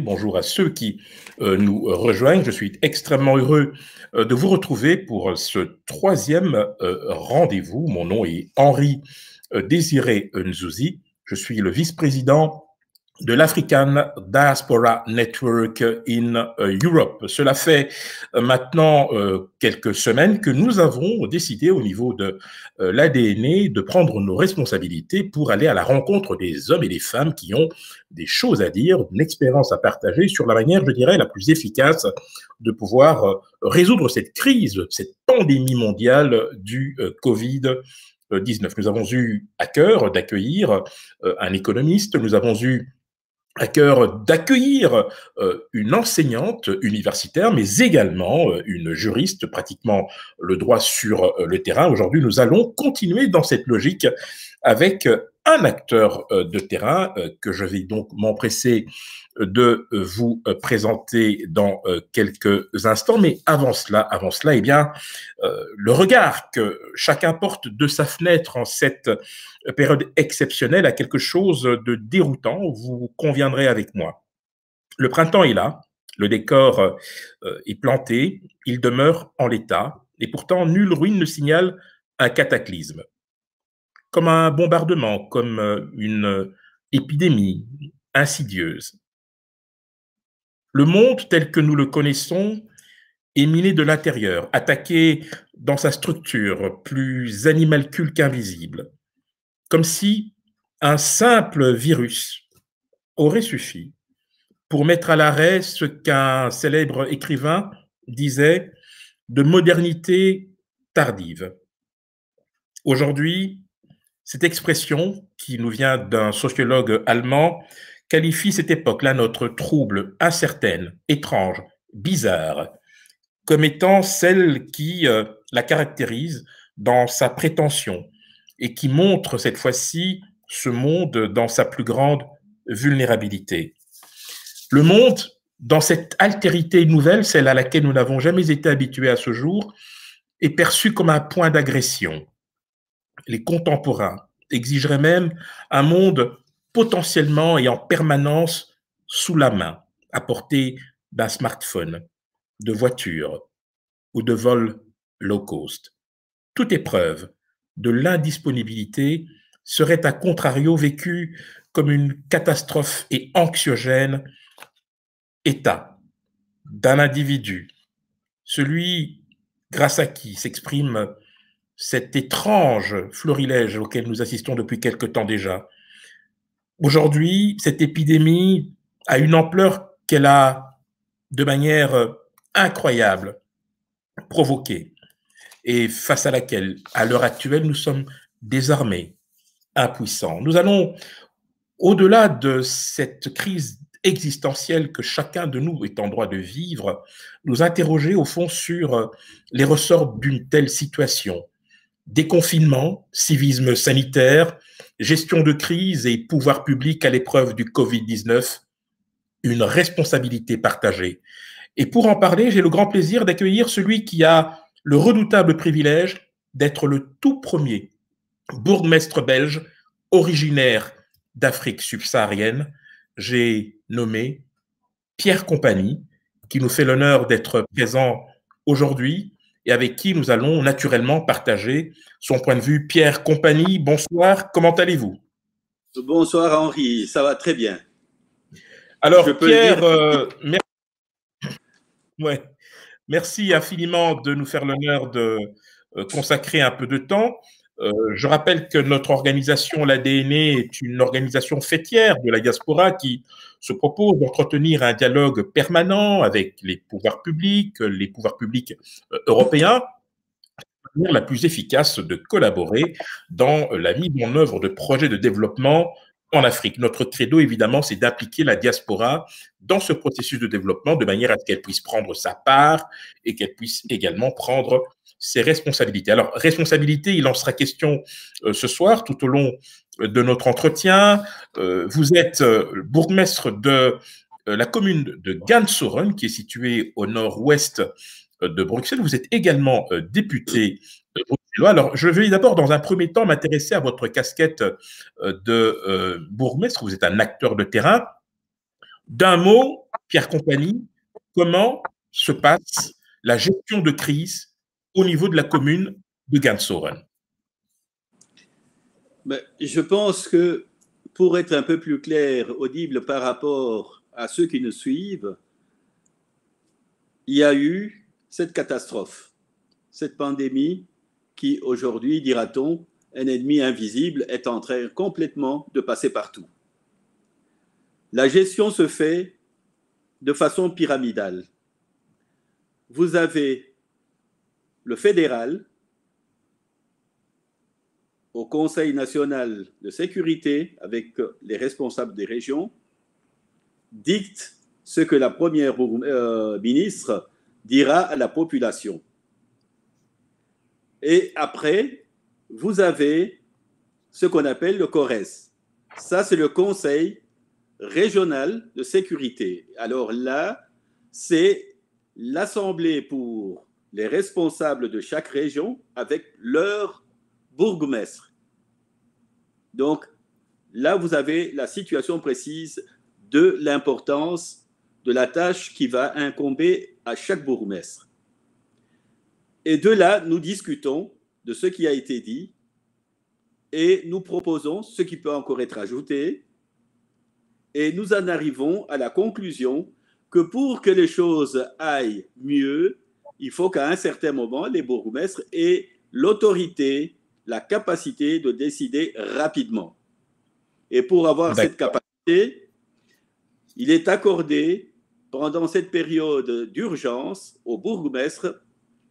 Bonjour à ceux qui euh, nous rejoignent. Je suis extrêmement heureux euh, de vous retrouver pour ce troisième euh, rendez-vous. Mon nom est Henri Désiré Nzouzi. Je suis le vice-président de l'African Diaspora Network in euh, Europe. Cela fait euh, maintenant euh, quelques semaines que nous avons décidé au niveau de l'ADN de prendre nos responsabilités pour aller à la rencontre des hommes et des femmes qui ont des choses à dire, une expérience à partager sur la manière, je dirais, la plus efficace de pouvoir résoudre cette crise, cette pandémie mondiale du Covid 19. Nous avons eu à cœur d'accueillir un économiste, nous avons eu à cœur d'accueillir euh, une enseignante universitaire, mais également euh, une juriste, pratiquement le droit sur euh, le terrain. Aujourd'hui, nous allons continuer dans cette logique avec un acteur de terrain que je vais donc m'empresser de vous présenter dans quelques instants. Mais avant cela, avant cela, eh bien, le regard que chacun porte de sa fenêtre en cette période exceptionnelle a quelque chose de déroutant, vous conviendrez avec moi. Le printemps est là, le décor euh, est planté, il demeure en l'état, et pourtant nulle ruine ne signale un cataclysme. Comme un bombardement, comme euh, une épidémie insidieuse. Le monde tel que nous le connaissons est miné de l'intérieur, attaqué dans sa structure, plus animalcule qu'invisible comme si un simple virus aurait suffi pour mettre à l'arrêt ce qu'un célèbre écrivain disait de modernité tardive. Aujourd'hui, cette expression, qui nous vient d'un sociologue allemand, qualifie cette époque, la nôtre, trouble, incertaine, étrange, bizarre, comme étant celle qui euh, la caractérise dans sa prétention, et qui montre cette fois-ci ce monde dans sa plus grande vulnérabilité. Le monde, dans cette altérité nouvelle, celle à laquelle nous n'avons jamais été habitués à ce jour, est perçu comme un point d'agression. Les contemporains exigeraient même un monde potentiellement et en permanence sous la main, à portée d'un smartphone, de voiture ou de vol low cost. Toute épreuve de l'indisponibilité serait à contrario vécu comme une catastrophe et anxiogène état d'un individu, celui grâce à qui s'exprime cet étrange florilège auquel nous assistons depuis quelque temps déjà. Aujourd'hui, cette épidémie a une ampleur qu'elle a, de manière incroyable, provoquée et face à laquelle, à l'heure actuelle, nous sommes désarmés, impuissants. Nous allons, au-delà de cette crise existentielle que chacun de nous est en droit de vivre, nous interroger au fond sur euh, les ressorts d'une telle situation. Déconfinement, civisme sanitaire, gestion de crise et pouvoir public à l'épreuve du Covid-19, une responsabilité partagée. Et pour en parler, j'ai le grand plaisir d'accueillir celui qui a le redoutable privilège d'être le tout premier bourgmestre belge originaire d'Afrique subsaharienne. J'ai nommé Pierre Compagnie, qui nous fait l'honneur d'être présent aujourd'hui et avec qui nous allons naturellement partager son point de vue. Pierre Compagnie, bonsoir, comment allez-vous? Bonsoir Henri, ça va très bien. Alors Pierre, euh, merci. Ouais. Merci infiniment de nous faire l'honneur de euh, consacrer un peu de temps. Euh, je rappelle que notre organisation, l'ADN, est une organisation fêtière de la diaspora qui se propose d'entretenir un dialogue permanent avec les pouvoirs publics, les pouvoirs publics euh, européens, la plus efficace de collaborer dans la mise en œuvre de projets de développement en Afrique. Notre credo, évidemment, c'est d'impliquer la diaspora dans ce processus de développement de manière à ce qu'elle puisse prendre sa part et qu'elle puisse également prendre ses responsabilités. Alors, responsabilité, il en sera question euh, ce soir tout au long euh, de notre entretien. Euh, vous êtes bourgmestre de la commune de Gansoren, qui est située au nord-ouest de Bruxelles. Vous êtes également député alors, je vais d'abord, dans un premier temps, m'intéresser à votre casquette de bourgmestre. Vous êtes un acteur de terrain. D'un mot, Pierre Compagnie, comment se passe la gestion de crise au niveau de la commune de Gansoren ben, Je pense que pour être un peu plus clair, audible par rapport à ceux qui nous suivent, il y a eu cette catastrophe, cette pandémie qui aujourd'hui, dira-t-on, un ennemi invisible est en train complètement de passer partout. La gestion se fait de façon pyramidale. Vous avez le fédéral au Conseil national de sécurité avec les responsables des régions dicte ce que la première euh, ministre dira à la population. Et après, vous avez ce qu'on appelle le CORES. Ça, c'est le Conseil régional de sécurité. Alors là, c'est l'Assemblée pour les responsables de chaque région avec leur bourgmestre. Donc là, vous avez la situation précise de l'importance de la tâche qui va incomber à chaque bourgmestre. Et de là, nous discutons de ce qui a été dit et nous proposons ce qui peut encore être ajouté. Et nous en arrivons à la conclusion que pour que les choses aillent mieux, il faut qu'à un certain moment, les bourgmestres aient l'autorité, la capacité de décider rapidement. Et pour avoir cette capacité, il est accordé pendant cette période d'urgence au bourgmestre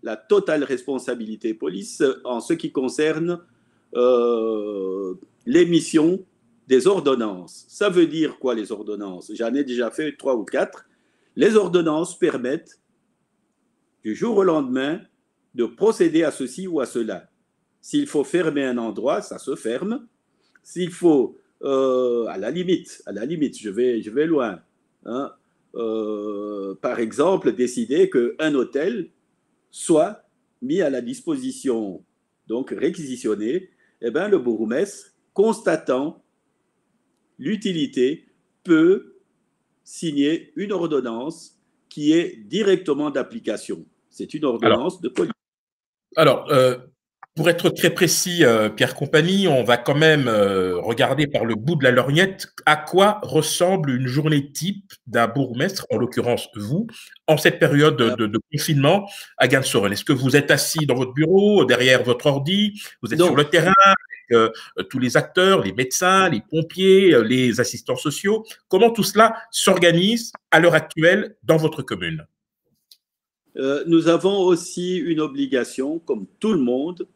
la totale responsabilité police en ce qui concerne euh, l'émission des ordonnances. Ça veut dire quoi les ordonnances? J'en ai déjà fait trois ou quatre. Les ordonnances permettent du jour au lendemain de procéder à ceci ou à cela. S'il faut fermer un endroit, ça se ferme. S'il faut, euh, à la limite, à la limite, je vais, je vais loin. Hein, euh, par exemple, décider qu'un hôtel soit mis à la disposition, donc réquisitionné, eh bien, le bourgmestre, constatant l'utilité, peut signer une ordonnance qui est directement d'application. C'est une ordonnance de police. Alors, euh, pour être très précis, euh, Pierre Compagnie, on va quand même euh, regarder par le bout de la lorgnette à quoi ressemble une journée type d'un bourgmestre, en l'occurrence vous, en cette période de, confinement à Gansoren. Est-ce que vous êtes assis dans votre bureau, derrière votre ordi, vous êtes sur le terrain avec tous les acteurs, les médecins, les pompiers, les assistants sociaux? Comment tout cela s'organise à l'heure actuelle dans votre commune? Nous avons aussi une obligation, comme tout le monde,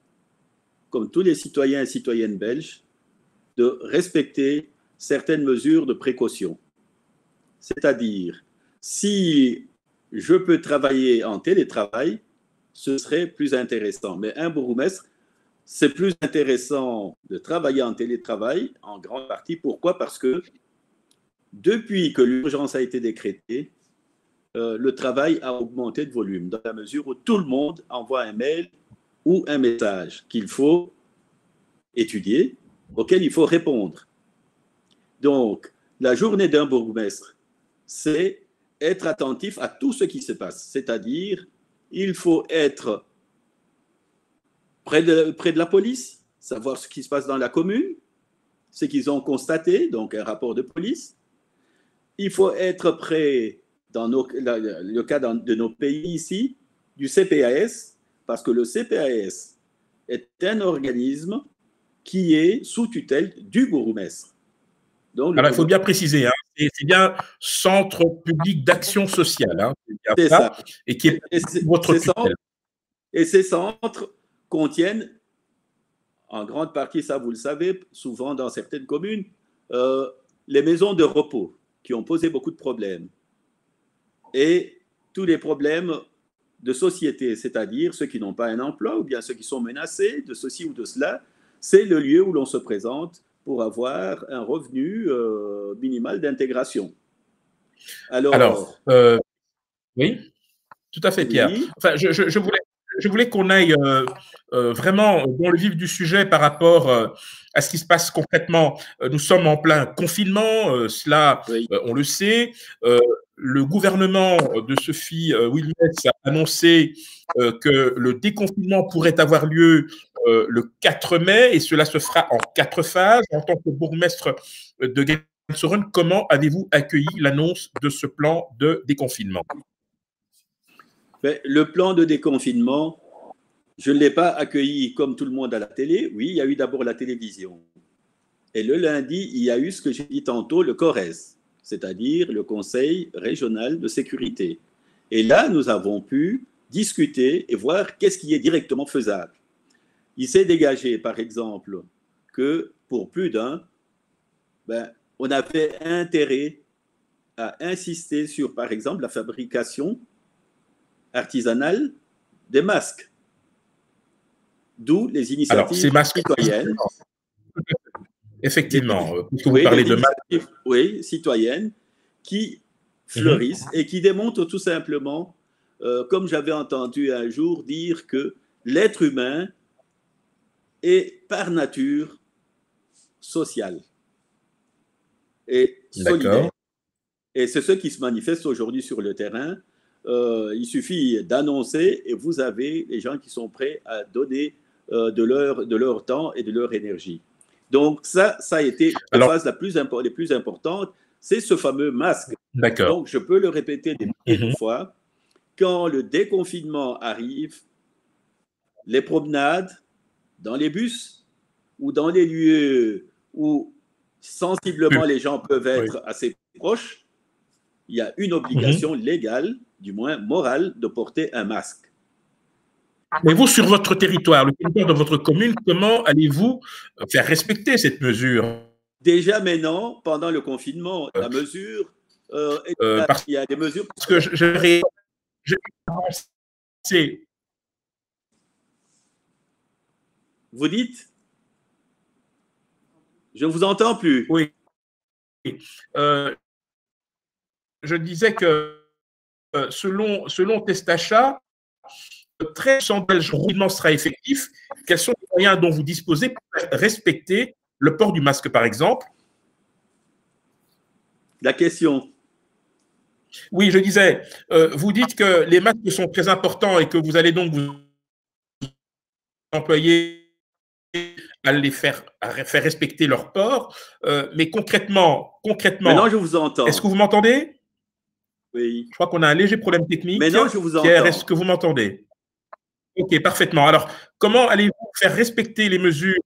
comme tous les citoyens et citoyennes belges, de respecter certaines mesures de précaution. C'est-à-dire, si je peux travailler en télétravail, ce serait plus intéressant. Mais un bourgmestre, c'est plus intéressant de travailler en télétravail, en grande partie. Pourquoi? Parce que depuis que l'urgence a été décrétée, euh, le travail a augmenté de volume, dans la mesure où tout le monde envoie un mail ou un message qu'il faut étudier, auquel il faut répondre. Donc, la journée d'un bourgmestre, c'est être attentif à tout ce qui se passe. C'est-à-dire, il faut être près de, près de la police, savoir ce qui se passe dans la commune, ce qu'ils ont constaté, donc un rapport de police. Il faut être près, dans le cas de nos pays ici, du CPAS, parce que le CPAS est un organisme qui est sous tutelle du bourgmestre. Donc, Alors, il faut bien préciser, hein, c'est bien Centre public d'action sociale. Hein, c'est ça. Et qui est, votre tutelle. et ces centres contiennent, en grande partie, ça vous le savez, souvent dans certaines communes, euh, les maisons de repos qui ont posé beaucoup de problèmes. Et tous les problèmes de société, c'est-à-dire ceux qui n'ont pas un emploi ou bien ceux qui sont menacés de ceci ou de cela, c'est le lieu où l'on se présente pour avoir un revenu euh, minimal d'intégration. Alors, euh, oui, tout à fait, Pierre. Enfin, je, voulais, je voulais qu'on aille vraiment dans le vif du sujet par rapport à ce qui se passe concrètement. nous sommes en plein confinement, cela, on le sait. le gouvernement de Sophie Wilmès a annoncé que le déconfinement pourrait avoir lieu le 4 mai et cela se fera en quatre phases. En tant que bourgmestre de Soren, comment avez-vous accueilli l'annonce de ce plan de déconfinement? Le plan de déconfinement, je ne l'ai pas accueilli comme tout le monde à la télé. Oui, il y a eu d'abord la télévision. Et le lundi, il y a eu ce que j'ai dit tantôt, le CORES, c'est-à-dire le Conseil régional de sécurité. Et là, nous avons pu discuter et voir qu'est-ce qui est directement faisable. Il s'est dégagé, par exemple, que pour plus d'un, ben, on avait intérêt à insister sur, par exemple, la fabrication artisanale des masques. D'où les initiatives citoyennes. Effectivement, puisque vous parlez de masques. Oui, citoyennes, qui fleurissent et qui démontrent tout simplement, euh, comme j'avais entendu un jour dire que l'être humain est par nature social et solidaire. Et c'est ce qui se manifeste aujourd'hui sur le terrain. Euh, il suffit d'annoncer et vous avez les gens qui sont prêts à donner euh, de, leur, de leur temps et de leur énergie. Donc ça, ça a été la phase la plus, les plus importante, c'est ce fameux masque. Donc je peux le répéter des milliers mhm. fois. Quand le déconfinement arrive, les promenades dans les bus ou dans les lieux où sensiblement les gens peuvent être assez proches, il y a une obligation mhm. légale, du moins morale, de porter un masque. Mais vous, sur votre territoire, le territoire de votre commune, comment allez-vous faire respecter cette mesure? Déjà maintenant, pendant le confinement, la euh, mesure, euh, euh, il y a des mesures. Parce que je, Vous dites? Je ne vous entends plus. Oui. Euh, je disais que selon, selon Testachat, le très sondage roulement sera effectif. Quels sont les moyens dont vous disposez pour respecter le port du masque, par exemple? La question. Oui, je disais, euh, vous dites que les masques sont très importants et que vous allez donc vous employer à les faire, faire respecter leur port. Euh, mais concrètement, concrètement. Maintenant, je vous entends. Est-ce que vous m'entendez? Oui. Je crois qu'on a un léger problème technique. Maintenant, je vous entends. Pierre, est-ce que vous m'entendez? Ok, parfaitement. Alors, comment allez-vous faire respecter les mesures?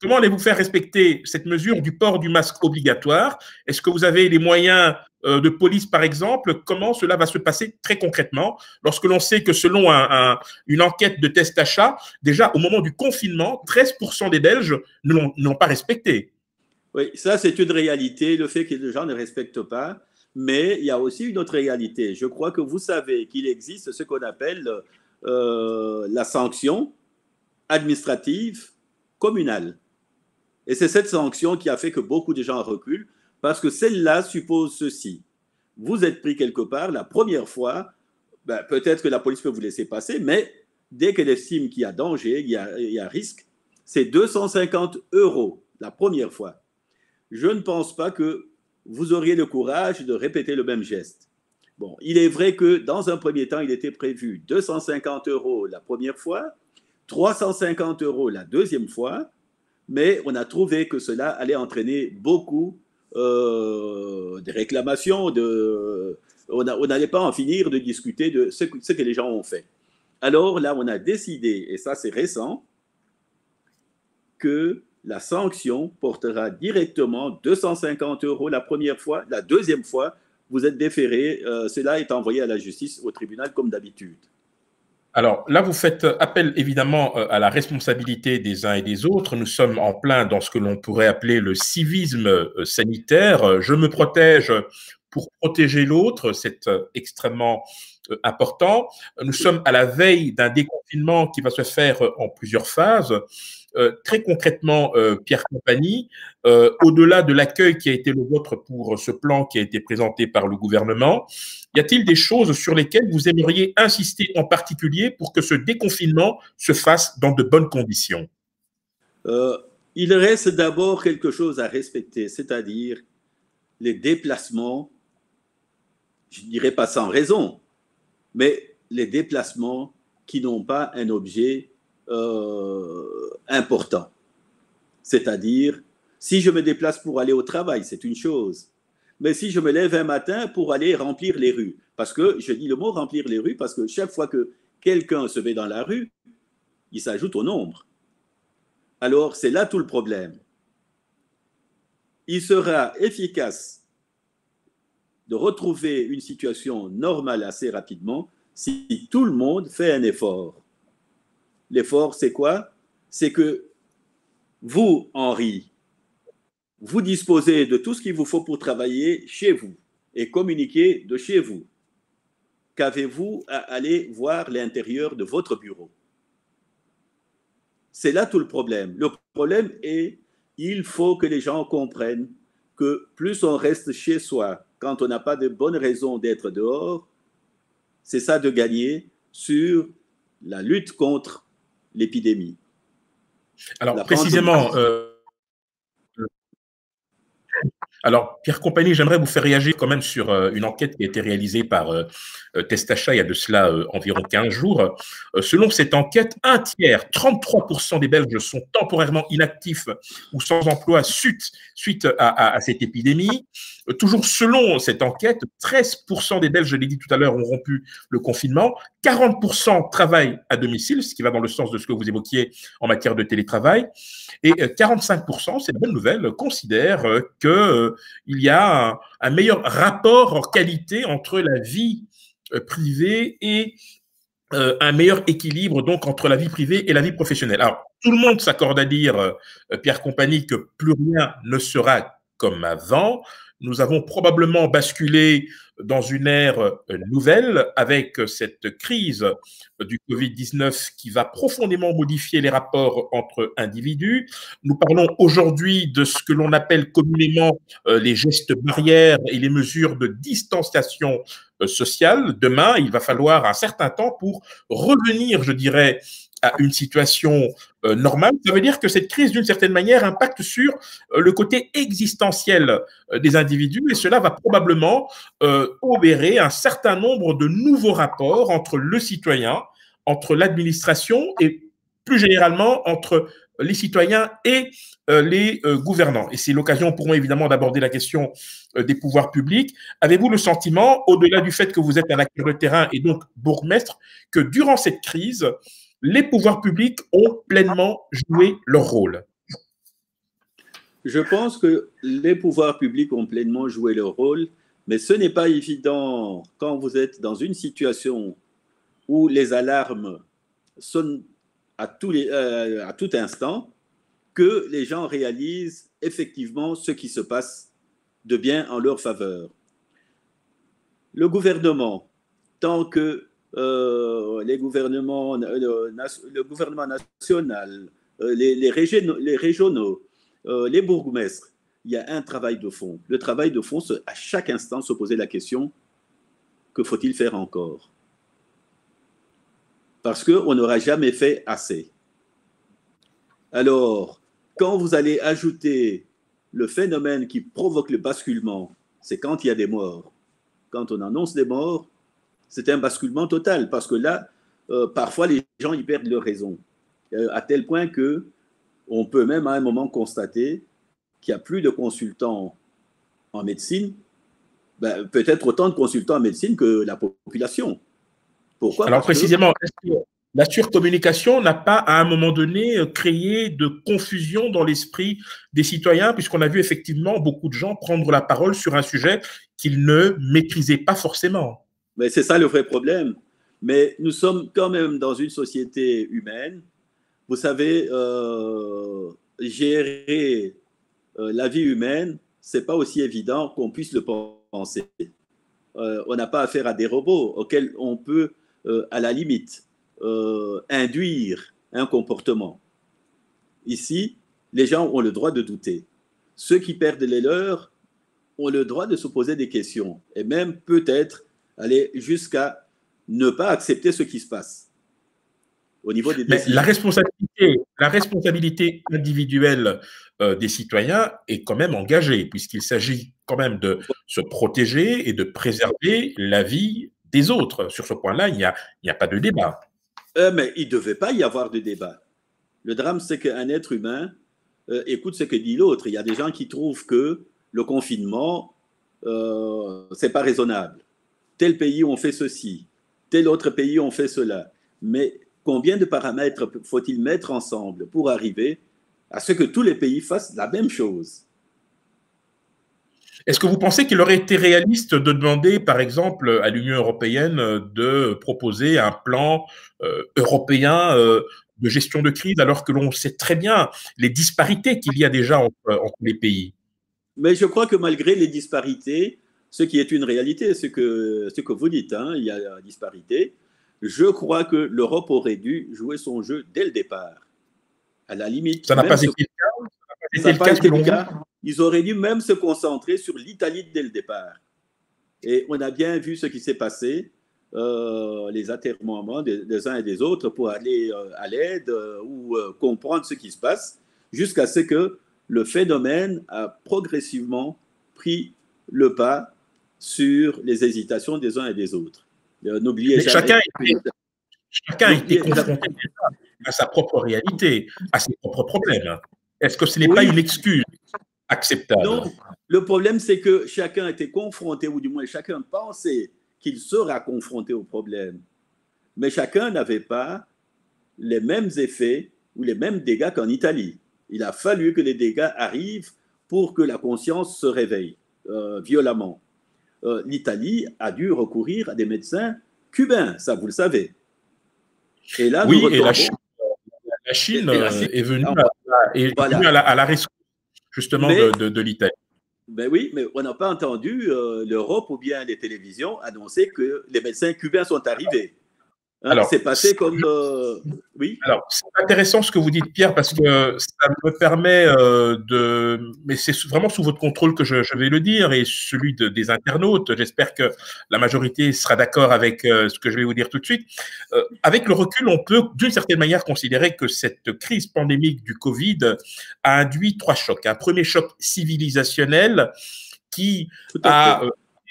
Comment allez-vous faire respecter cette mesure du port du masque obligatoire? Est-ce que vous avez les moyens euh, de police, par exemple? Comment cela va se passer très concrètement? Lorsque l'on sait que selon une enquête de test achat, déjà au moment du confinement, 13% des Belges ne l'ont pas respecté Oui, ça c'est une réalité, le fait que les gens ne respectent pas. Mais il y a aussi une autre réalité. Je crois que vous savez qu'il existe ce qu'on appelle euh, la sanction administrative communale. Et c'est cette sanction qui a fait que beaucoup de gens reculent, parce que celle-là suppose ceci. Vous êtes pris quelque part la première fois, ben, peut-être que la police peut vous laisser passer, mais dès qu'elle estime qu'il y a danger, il il y a risque, c'est 250 euros la première fois. Je ne pense pas que vous auriez le courage de répéter le même geste. Bon, il est vrai que dans un premier temps, il était prévu 250 euros la première fois, 350 euros la deuxième fois, mais on a trouvé que cela allait entraîner beaucoup euh, de réclamations, on n'allait pas en finir de discuter de ce que, ce que les gens ont fait. Alors là, on a décidé, et ça c'est récent, que la sanction portera directement 250 euros la première fois, la deuxième fois, vous êtes déféré, euh, cela est envoyé à la justice, au tribunal comme d'habitude. Alors là, vous faites appel évidemment euh, à la responsabilité des uns et des autres. Nous sommes en plein dans ce que l'on pourrait appeler le civisme euh, sanitaire. Je me protège pour protéger l'autre, c'est euh, extrêmement important. Nous sommes à la veille d'un déconfinement qui va se faire en plusieurs phases. très concrètement, Pierre Compagnie, au-delà de l'accueil qui a été le vôtre pour ce plan qui a été présenté par le gouvernement, Y a-t-il des choses sur lesquelles vous aimeriez insister en particulier pour que ce déconfinement se fasse dans de bonnes conditions? Euh, Il reste d'abord quelque chose à respecter, c'est-à-dire les déplacements, je ne dirais pas sans raison, mais les déplacements qui n'ont pas un objet euh, important. C'est-à-dire, si je me déplace pour aller au travail, c'est une chose. Mais si je me lève un matin pour aller remplir les rues, parce que je dis le mot remplir les rues, parce que chaque fois que quelqu'un se met dans la rue, il s'ajoute au nombre. Alors, c'est là tout le problème. Il sera efficace de retrouver une situation normale assez rapidement si tout le monde fait un effort. L'effort, c'est quoi? C'est que vous, Henri, vous disposez de tout ce qu'il vous faut pour travailler chez vous et communiquer de chez vous. Qu'avez-vous à aller voir l'intérieur de votre bureau? C'est là tout le problème. Le problème est, il faut que les gens comprennent que plus on reste chez soi quand on n'a pas de bonnes raisons d'être dehors, c'est ça de gagner sur la lutte contre l'épidémie. Alors, précisément, euh, alors, Pierre Compagnie, j'aimerais vous faire réagir quand même sur euh, une enquête qui a été réalisée par euh, euh, Testacha il y a de cela environ 15 jours. selon cette enquête, un tiers, 33% des Belges sont temporairement inactifs ou sans emploi suite, suite à, cette épidémie. toujours selon cette enquête, 13% des Belges, je l'ai dit tout à l'heure, ont rompu le confinement. 40% travaillent à domicile, ce qui va dans le sens de ce que vous évoquiez en matière de télétravail. Et 45%, c'est une bonne nouvelle, considèrent que il y a un, meilleur rapport en qualité entre la vie euh, privée et euh, un meilleur équilibre donc entre la vie privée et la vie professionnelle. Alors, tout le monde s'accorde à dire, euh, Pierre Compagnie, que plus rien ne sera comme avant. Nous avons probablement basculé dans une ère euh, nouvelle avec cette crise du Covid-19 qui va profondément modifier les rapports entre individus. Nous parlons aujourd'hui de ce que l'on appelle communément euh, les gestes barrières et les mesures de distanciation euh, sociale. Demain, il va falloir un certain temps pour revenir, je dirais, à une situation euh, normale, ça veut dire que cette crise, d'une certaine manière, impacte sur euh, le côté existentiel euh, des individus et cela va probablement opérer un certain nombre de nouveaux rapports entre le citoyen, entre l'administration et plus généralement entre les citoyens et les gouvernants. Et c'est l'occasion pour moi évidemment d'aborder la question des pouvoirs publics. Avez-vous le sentiment, au-delà du fait que vous êtes un acteur de terrain et donc bourgmestre, que durant cette crise, les pouvoirs publics ont pleinement joué leur rôle Je pense que les pouvoirs publics ont pleinement joué leur rôle, mais ce n'est pas évident quand vous êtes dans une situation où les alarmes sonnent à, euh, tout instant, que les gens réalisent effectivement ce qui se passe de bien en leur faveur. Le gouvernement, tant que euh, les gouvernements, euh, le gouvernement national, euh, les, les, régionaux, les, régionaux les bourgmestres, il y a un travail de fond. Le travail de fond, c'est à chaque instant se poser la question que faut-il faire encore? Parce qu'on n'aura jamais fait assez. Alors, quand vous allez ajouter le phénomène qui provoque le basculement, c'est quand il y a des morts. Quand on annonce des morts, c'est un basculement total parce que là, euh, parfois, les gens y perdent leur raison. Euh, à tel point que on peut même à un moment constater qu'il n'y a plus de consultants en médecine, ben, peut-être autant de consultants en médecine que la population. Pourquoi? Alors précisément, la surcommunication n'a pas à un moment donné euh, créé de confusion dans l'esprit des citoyens, puisqu'on a vu effectivement beaucoup de gens prendre la parole sur un sujet qu'ils ne maîtrisaient pas forcément? Mais c'est ça le vrai problème. Mais nous sommes quand même dans une société humaine. Vous savez, euh, gérer euh, la vie humaine, c'est pas aussi évident qu'on puisse le penser. Euh, on n'a pas affaire à des robots auxquels on peut, à la limite, induire un comportement. Ici, les gens ont le droit de douter. Ceux qui perdent les leurs ont le droit de se poser des questions et même peut-être aller jusqu'à ne pas accepter ce qui se passe au niveau des Mais la responsabilité, la responsabilité individuelle euh, des citoyens est quand même engagée, puisqu'il s'agit quand même de se protéger et de préserver la vie des autres. Sur ce point-là, il n'y a, a pas de débat. Euh, mais il ne devait pas y avoir de débat. Le drame, c'est qu'un être humain euh, écoute ce que dit l'autre. Il y a des gens qui trouvent que le confinement, c'est pas raisonnable. Tel pays ont fait ceci, tel autre pays ont fait cela. Mais combien de paramètres faut-il mettre ensemble pour arriver à ce que tous les pays fassent la même chose? Est-ce que vous pensez qu'il aurait été réaliste de demander, par exemple, à l'Union européenne de proposer un plan euh, européen euh, de gestion de crise alors que l'on sait très bien les disparités qu'il y a déjà entre, les pays? Mais je crois que malgré les disparités, ce qui est une réalité, ce que, ce que vous dites, hein, il y a disparité, je crois que l'Europe aurait dû jouer son jeu dès le départ. À la limite. Ça n'a pas été le cas. Ils auraient dû même se concentrer sur l'Italie dès le départ. Et on a bien vu ce qui s'est passé, euh, les atermoiements des, uns et des autres pour aller euh, à l'aide euh, ou comprendre ce qui se passe, jusqu'à ce que le phénomène a progressivement pris le pas sur les hésitations des uns et des autres. N'oubliez jamais. Chacun, chacun a été confronté à sa propre réalité, à ses propres problèmes. Est-ce que ce n'est pas une excuse acceptable? Non, le problème, c'est que chacun était confronté, ou du moins chacun pensait qu'il sera confronté au problème. Mais chacun n'avait pas les mêmes effets ou les mêmes dégâts qu'en Italie. Il a fallu que les dégâts arrivent pour que la conscience se réveille euh, violemment. Euh, L'Italie a dû recourir à des médecins cubains, ça vous le savez. Et là, oui, et la, Chine, est venue, à, la, rescousse justement de, l'Italie. Ben oui, mais on n'a pas entendu euh, l'Europe ou bien les télévisions annoncer que les médecins cubains sont arrivés. Hein, alors, c'est passé comme. Euh, oui. Alors, c'est intéressant ce que vous dites, Pierre, parce que ça me permet euh, de. Mais c'est vraiment sous votre contrôle que je, vais le dire et celui des internautes. J'espère que la majorité sera d'accord avec euh, ce que je vais vous dire tout de suite. avec le recul, on peut d'une certaine manière considérer que cette crise pandémique du Covid a induit trois chocs. Un premier choc civilisationnel qui a,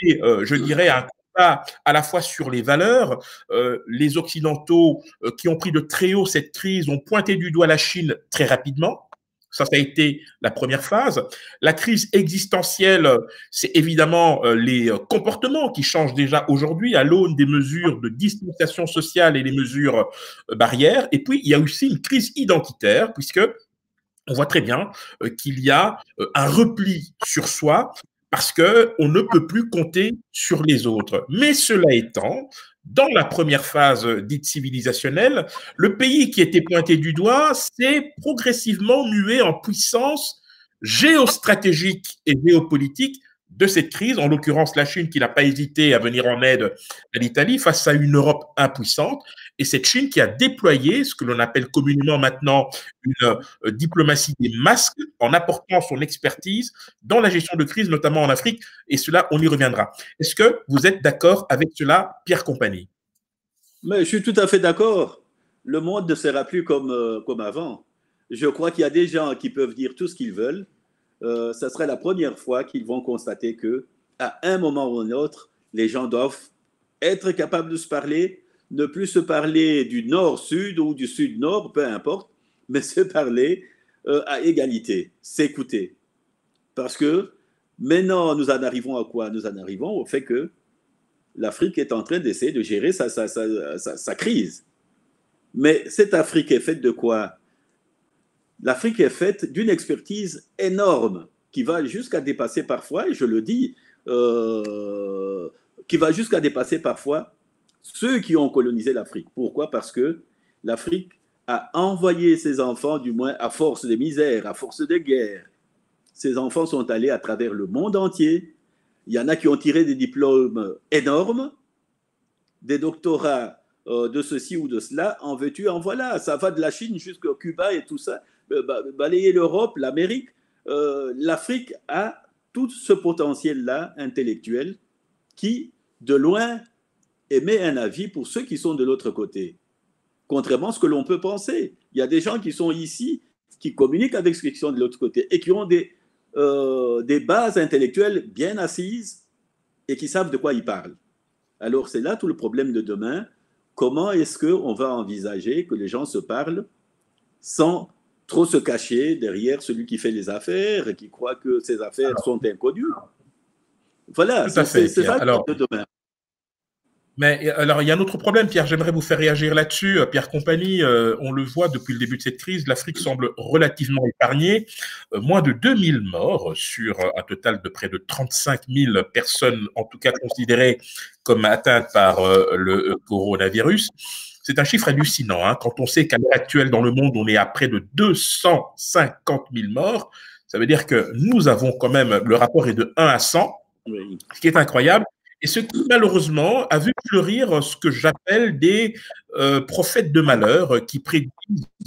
je dirais, un à la fois sur les valeurs. Euh, les Occidentaux euh, qui ont pris de très haut cette crise ont pointé du doigt la Chine très rapidement. Ça, ça a été la première phase. La crise existentielle, c'est évidemment euh, les comportements qui changent déjà aujourd'hui à l'aune des mesures de distanciation sociale et les mesures barrières. Et puis, il y a aussi une crise identitaire, puisque on voit très bien qu'il y a un repli sur soi parce qu'on ne peut plus compter sur les autres. Mais cela étant, dans la première phase dite civilisationnelle, le pays qui était pointé du doigt s'est progressivement mué en puissance géostratégique et géopolitique de cette crise, en l'occurrence la Chine qui n'a pas hésité à venir en aide à l'Italie face à une Europe impuissante, et cette Chine qui a déployé ce que l'on appelle communément maintenant une euh, diplomatie des masques en apportant son expertise dans la gestion de crise, notamment en Afrique, et cela, on y reviendra. Est-ce que vous êtes d'accord avec cela, Pierre Compagnie? Mais je suis tout à fait d'accord. Le monde ne sera plus euh, comme avant. Je crois qu'il y a des gens qui peuvent dire tout ce qu'ils veulent, euh, ce serait la première fois qu'ils vont constater que, à un moment ou un autre, les gens doivent être capables de se parler, ne plus se parler du nord-sud ou du sud-nord, peu importe, mais se parler euh, à égalité, s'écouter. Parce que maintenant, nous en arrivons à quoi? Nous en arrivons au fait que l'Afrique est en train d'essayer de gérer sa, crise. Mais cette Afrique est faite de quoi? l'Afrique est faite d'une expertise énorme qui va jusqu'à dépasser parfois, et je le dis, euh, qui va jusqu'à dépasser parfois ceux qui ont colonisé l'Afrique. Pourquoi? Parce que l'Afrique a envoyé ses enfants, du moins à force de misère, à force de guerre. Ces enfants sont allés à travers le monde entier. Il y en a qui ont tiré des diplômes énormes, des doctorats euh, de ceci ou de cela, en veux-tu, en voilà. Ça va de la Chine jusqu'au Cuba et tout ça. Euh, balayer l'Europe, l'Amérique, euh, l'Afrique a tout ce potentiel-là intellectuel qui, de loin, émet un avis pour ceux qui sont de l'autre côté. Contrairement à ce que l'on peut penser. Il y a des gens qui sont ici, qui communiquent avec ceux qui sont de l'autre côté et qui ont des, euh, des bases intellectuelles bien assises et qui savent de quoi ils parlent. Alors c'est là tout le problème de demain. Comment est-ce qu'on va envisager que les gens se parlent sans trop se cacher derrière celui qui fait les affaires et qui croit que ces affaires sont inconnues Voilà, c'est ça Alors, de demain. Mais alors, il y a un autre problème, Pierre, j'aimerais vous faire réagir là-dessus. Euh, Pierre Compagnie, euh, on le voit depuis le début de cette crise, l'Afrique semble relativement épargnée. Euh, moins de 2000 morts sur un total de près de 35 000 personnes, en tout cas considérées comme atteintes par le coronavirus. C'est un chiffre hallucinant hein, quand on sait qu'à l'heure actuelle dans le monde, on est à près de 250 000 morts. Ça veut dire que nous avons quand même, le rapport est de 1 à 100, ce qui est incroyable et ce qui malheureusement a vu fleurir ce que j'appelle des euh, prophètes de malheur qui prédisent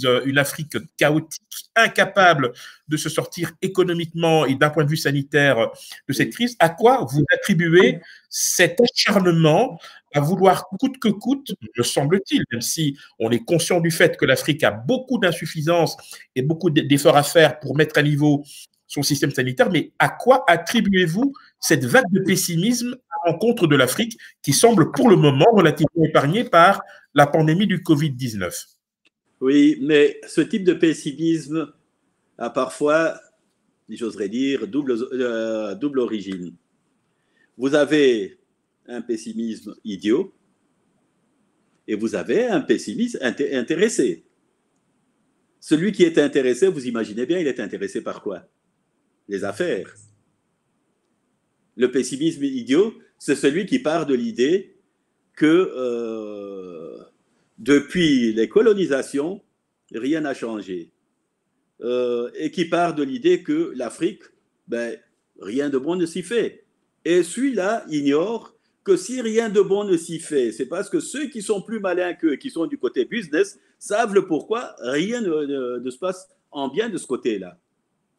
euh, une Afrique chaotique, incapable de se sortir économiquement et d'un point de vue sanitaire de cette crise. À quoi vous attribuez cet acharnement à vouloir coûte que coûte, me semble-t-il, même si on est conscient du fait que l'Afrique a beaucoup d'insuffisances et beaucoup d'efforts à faire pour mettre à niveau son système sanitaire, mais à quoi attribuez-vous cette vague de pessimisme à l'encontre de l'Afrique qui semble pour le moment relativement épargnée par la pandémie du Covid-19 Oui, mais ce type de pessimisme a parfois, j'oserais dire, double, euh, double origine. Vous avez un pessimisme idiot et vous avez un pessimisme intéressé. Celui qui est intéressé, vous imaginez bien, il est intéressé par quoi? Les affaires. Le pessimisme idiot, c'est celui qui part de l'idée que euh, depuis les colonisations, rien n'a changé. Euh, et qui part de l'idée que l'Afrique, ben, rien de bon ne s'y fait. Et celui-là ignore que si rien de bon ne s'y fait, c'est parce que ceux qui sont plus malins qu'eux, qui sont du côté business, savent le pourquoi rien ne se passe en bien de ce côté-là.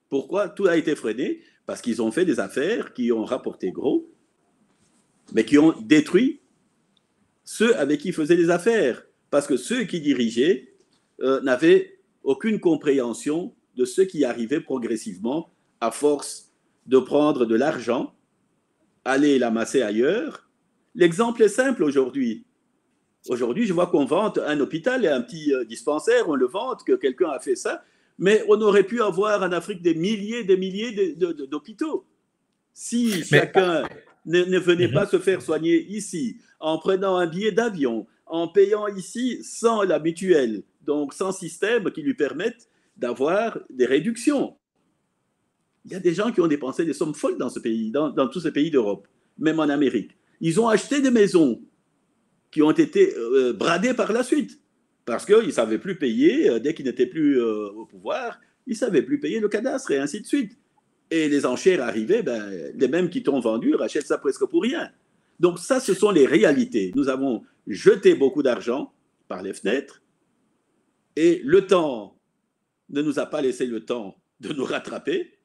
Pourquoi tout a été freiné? Parce qu'ils ont fait des affaires qui ont rapporté gros, mais qui ont détruit ceux avec qui ils faisaient des affaires. Parce que ceux qui dirigeaient euh, n'avaient aucune compréhension de ce qui arrivait progressivement à force de prendre de l'argent, aller l'amasser ailleurs. L'exemple est simple aujourd'hui. Aujourd'hui, je vois qu'on vante un hôpital et un petit euh, dispensaire, on le vante, que quelqu'un a fait ça, mais on aurait pu avoir en Afrique des milliers, des milliers d'hôpitaux. Si chacun ne, venait pas mhm. se faire soigner ici, en prenant un billet d'avion, en payant ici sans la mutuelle, donc sans système qui lui permette d'avoir des réductions. Il y a des gens qui ont dépensé des sommes folles dans ce pays, dans, tous ces pays d'Europe, même en Amérique. Ils ont acheté des maisons qui ont été euh, bradées par la suite parce qu'ils ne savaient plus payer, euh, dès qu'ils n'étaient plus euh, au pouvoir, ils ne savaient plus payer le cadastre et ainsi de suite. Et les enchères arrivaient, ben, les mêmes qui t'ont vendu rachètent ça presque pour rien. Donc ça, ce sont les réalités. Nous avons jeté beaucoup d'argent par les fenêtres et le temps ne nous a pas laissé le temps de nous rattraper.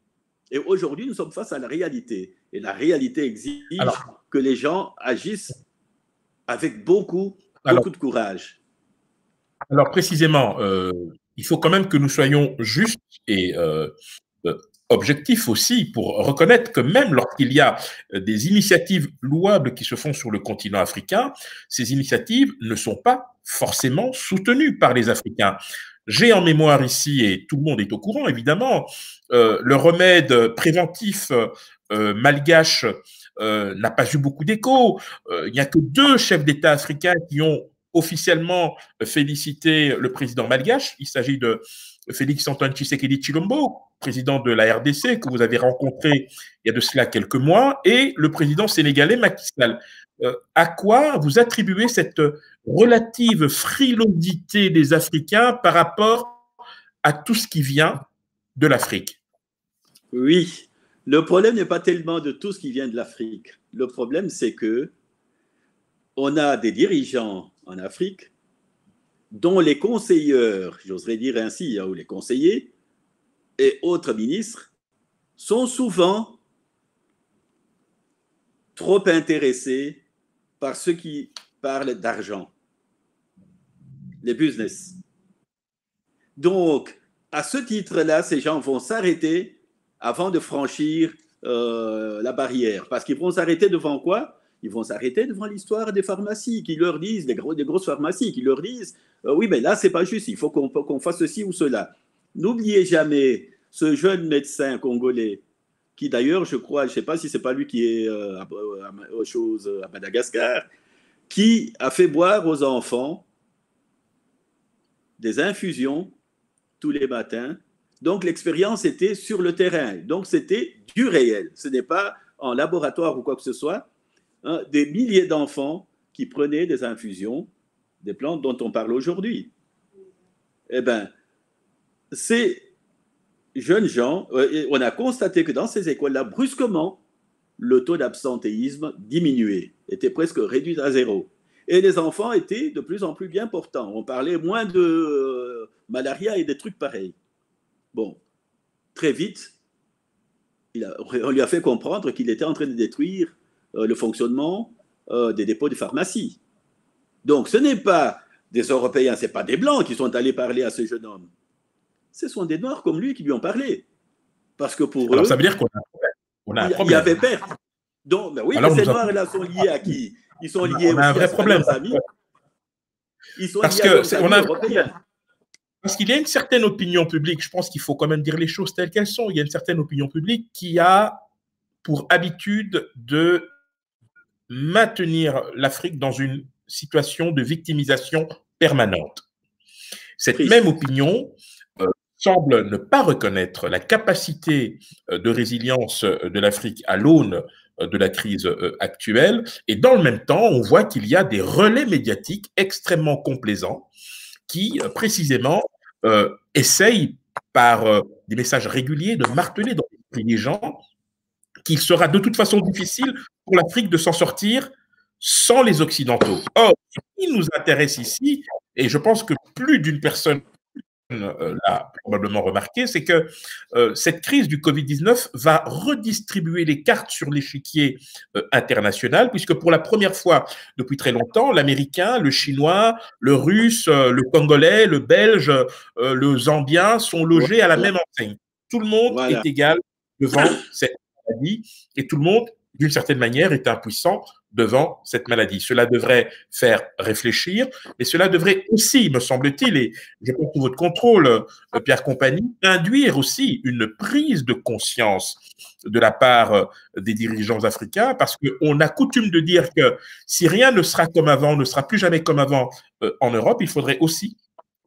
Et aujourd'hui, nous sommes face à la réalité. Et la réalité exige que les gens agissent avec beaucoup, beaucoup de courage. Alors précisément, euh, il faut quand même que nous soyons justes et euh, euh, objectifs aussi pour reconnaître que même lorsqu'il y a des initiatives louables qui se font sur le continent africain, ces initiatives ne sont pas forcément soutenues par les Africains. J'ai en mémoire ici, et tout le monde est au courant évidemment, le remède préventif malgache n'a pas eu beaucoup d'écho. il n'y a que deux chefs d'État africains qui ont officiellement féliciter le président malgache. Il s'agit de Félix Antoine Tshisekedi Chilombo, président de la RDC, que vous avez rencontré il y a de cela quelques mois, et le président sénégalais Macky Sall. Euh, à quoi vous attribuez cette relative frilosité des Africains par rapport à tout ce qui vient de l'Afrique? Oui, le problème n'est pas tellement de tout ce qui vient de l'Afrique. Le problème, c'est que on a des dirigeants en Afrique, dont les conseilleurs, j'oserais dire ainsi, hein, ou les conseillers et autres ministres, sont souvent trop intéressés par ce qui parlent d'argent, les business. Donc, à ce titre-là, ces gens vont s'arrêter avant de franchir euh, la barrière. Parce qu'ils vont s'arrêter devant quoi? Ils vont s'arrêter devant l'histoire des pharmacies qui leur disent, des, gros, des grosses pharmacies qui leur disent euh, oui, mais là, c'est pas juste, il faut qu'on fasse ceci ou cela. N'oubliez jamais ce jeune médecin congolais qui d'ailleurs, je crois, je ne sais pas si c'est pas lui qui est euh, à, à Madagascar, qui a fait boire aux enfants des infusions tous les matins. Donc l'expérience était sur le terrain. Donc c'était du réel. Ce n'est pas en laboratoire ou quoi que ce soit. Hein, des milliers d'enfants qui prenaient des infusions des plantes dont on parle aujourd'hui. Eh bien, ces jeunes gens, euh, on a constaté que dans ces écoles-là, brusquement, le taux d'absentéisme diminuait, était presque réduit à zéro. Et les enfants étaient de plus en plus bien portants. On parlait moins de euh, malaria et des trucs pareils. Bon, très vite, on lui a fait comprendre qu'il était en train de détruire euh, le fonctionnement des dépôts de pharmacie. Donc, ce n'est pas des Européens, ce n'est pas des Blancs qui sont allés parler à ce jeune homme. Ce sont des Noirs comme lui qui lui ont parlé. Parce que pour Alors, eux. ça veut dire qu'on a, un problème. Il y avait perte. Donc, ben oui, mais ces Noirs-là sont liés à qui? Ils sont liés on a un vrai problème. amis. Ils sont Parce liés à que leurs on a- européens. Parce qu'il y a une certaine opinion publique, je pense qu'il faut quand même dire les choses telles qu'elles sont. Il y a une certaine opinion publique qui a pour habitude de maintenir l'Afrique dans une situation de victimisation permanente. Cette Triste. même opinion semble ne pas reconnaître la capacité euh, de résilience euh, de l'Afrique à l'aune euh, de la crise actuelle. Et dans le même temps, on voit qu'il y a des relais médiatiques extrêmement complaisants qui, précisément, essayent par des messages réguliers de marteler dans l'esprit des gens qu'il sera de toute façon difficile pour l'Afrique de s'en sortir sans les Occidentaux. Or, ce qui nous intéresse ici, et je pense que plus d'une personne l'a probablement remarqué, c'est que euh, cette crise du Covid-19 va redistribuer les cartes sur l'échiquier euh, international, puisque pour la première fois depuis très longtemps, l'Américain, le Chinois, le Russe, euh, le Congolais, le Belge, euh, le Zambien sont logés à la même enseigne. Tout le monde Voilà. est égal devant cette maladie et tout le monde, d'une certaine manière, est impuissant devant cette maladie. Cela devrait faire réfléchir, mais cela devrait aussi, me semble-t-il, et je compte sous votre contrôle, euh, Pierre Compagnie, induire aussi une prise de conscience de la part euh, des dirigeants africains, parce qu'on a coutume de dire que si rien ne sera comme avant, ne sera plus jamais comme avant euh, en Europe, il faudrait aussi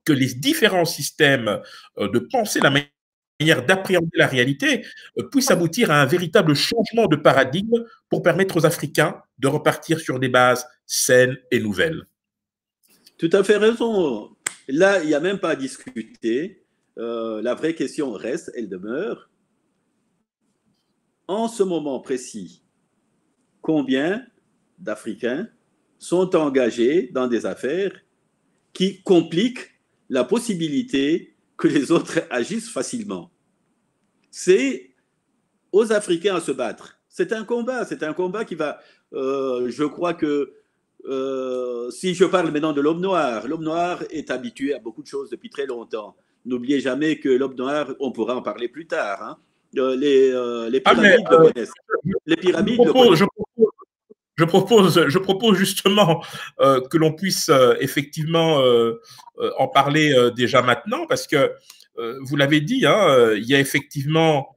que les différents systèmes de penser la manière d'appréhender la réalité euh, puissent aboutir à un véritable changement de paradigme pour permettre aux Africains de repartir sur des bases saines et nouvelles. Tout à fait raison. Là, il n'y a même pas à discuter. Euh, la vraie question reste, elle demeure. En ce moment précis, combien d'Africains sont engagés dans des affaires qui compliquent la possibilité que les autres agissent facilement C'est aux Africains à se battre. C'est un combat, c'est un combat qui va, euh, je crois que euh, si je parle maintenant de l'homme noir, l'homme noir est habitué à beaucoup de choses depuis très longtemps. N'oubliez jamais que l'homme noir, on pourra en parler plus tard. hein. Euh, les, les Ah, mais, pyramides le euh, connaissent. Les Je pyramides le propose, connaissent. Je propose, je propose, justement euh, que l'on puisse euh, effectivement euh, en parler déjà maintenant, parce que vous l'avez dit, hein, il y a effectivement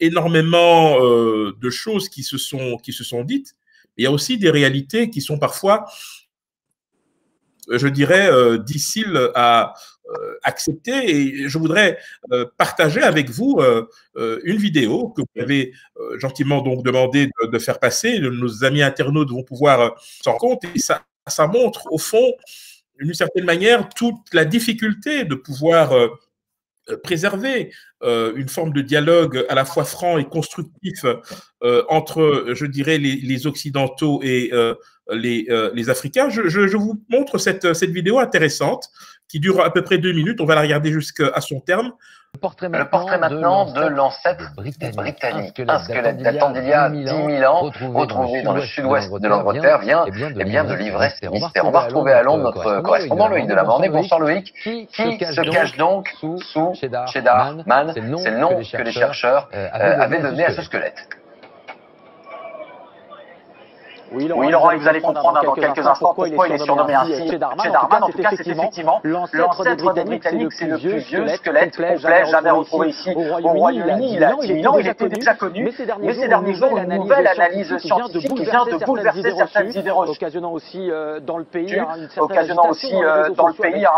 énormément de choses qui se sont qui se sont dites. Il y a aussi des réalités qui sont parfois, je dirais, euh, difficiles à euh, accepter. Et je voudrais euh, partager avec vous une vidéo que vous avez gentiment donc demandé de, faire passer. Nos amis internautes vont pouvoir s'en rendre compte et ça, montre au fond, d'une certaine manière, toute la difficulté de pouvoir préserver une forme de dialogue à la fois franc et constructif entre, je dirais, les, les Occidentaux et euh, les, les Africains. Je, je, vous montre cette, cette vidéo intéressante qui dure à peu près deux minutes. On va la regarder jusqu'à son terme. Le portrait maintenant, de l'ancêtre britannique, un squelette datant d'il y a 10 000 ans, retrouvé dans le sud-ouest de l'Angleterre, vient, eh bien de livrer ses mystères. On va retrouver à Londres notre correspondant Loïc de la Mornay. Bonsoir Loïc, qui se cache donc sous Cheddar Man. C'est le nom que les chercheurs euh, avaient donné à ce squelette. Oui, Laurent, vous allez comprendre dans quelques instants pourquoi il est surnommé ainsi. Chedarman, en tout cas, c'est effectivement l'ancêtre des Britanniques, c'est le plus vieux squelette complet jamais retrouvé ici au Royaume-Uni. Il a 10 000 ans, il était déjà connu, mais ces derniers jours, une nouvelle analyse scientifique qui vient de bouleverser certaines idées reçues, occasionnant aussi dans le pays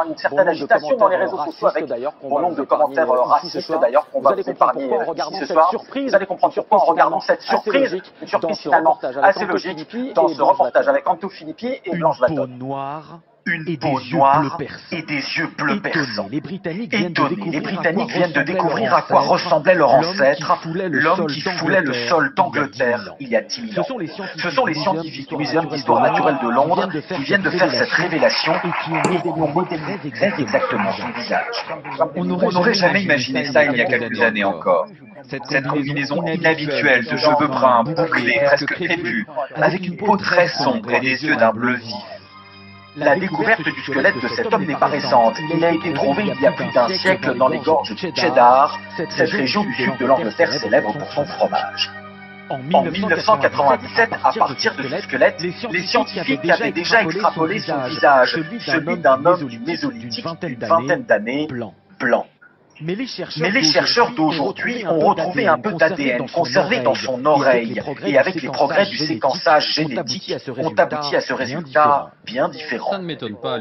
une certaine agitation dans les réseaux sociaux avec bon nombre de commentaires racistes d'ailleurs qu'on va vous épargner ici ce soir. Vous allez comprendre pourquoi en regardant cette surprise, une surprise finalement assez logique, dans ce reportage avec Anto Philippi et Blanche Vaton. noire une peau noire et des yeux bleus perçants. Les Britanniques viennent de découvrir à quoi ressemblait leur ancêtre, l'homme qui foulait le sol d'Angleterre il y a 10 000 ans. Ce sont les scientifiques du Muséum d'histoire naturelle de Londres qui viennent de faire cette révélation et qui ont modélisé exactement son visage. On n'aurait jamais imaginé ça il y a quelques années encore. Cette combinaison inhabituelle de cheveux bruns, bouclés, presque crépus, avec une peau très sombre et des yeux d'un bleu vif. La découverte du squelette de cet homme n'est pas récente. Il a été trouvé il y a plus d'un siècle dans les gorges de Cheddar, cette région du sud de l'Angleterre célèbre pour son fromage. En 1997, à partir de ce squelette, les scientifiques avaient déjà extrapolé son visage, celui d'un homme du Mésolithique d'une vingtaine d'années, blanc. Mais les chercheurs, d'aujourd'hui ont retrouvé un peu d'ADN conservé dans son oreille. et avec les progrès du séquençage génétique ont abouti à ce résultat bien différent. Ça ne m'étonne pas,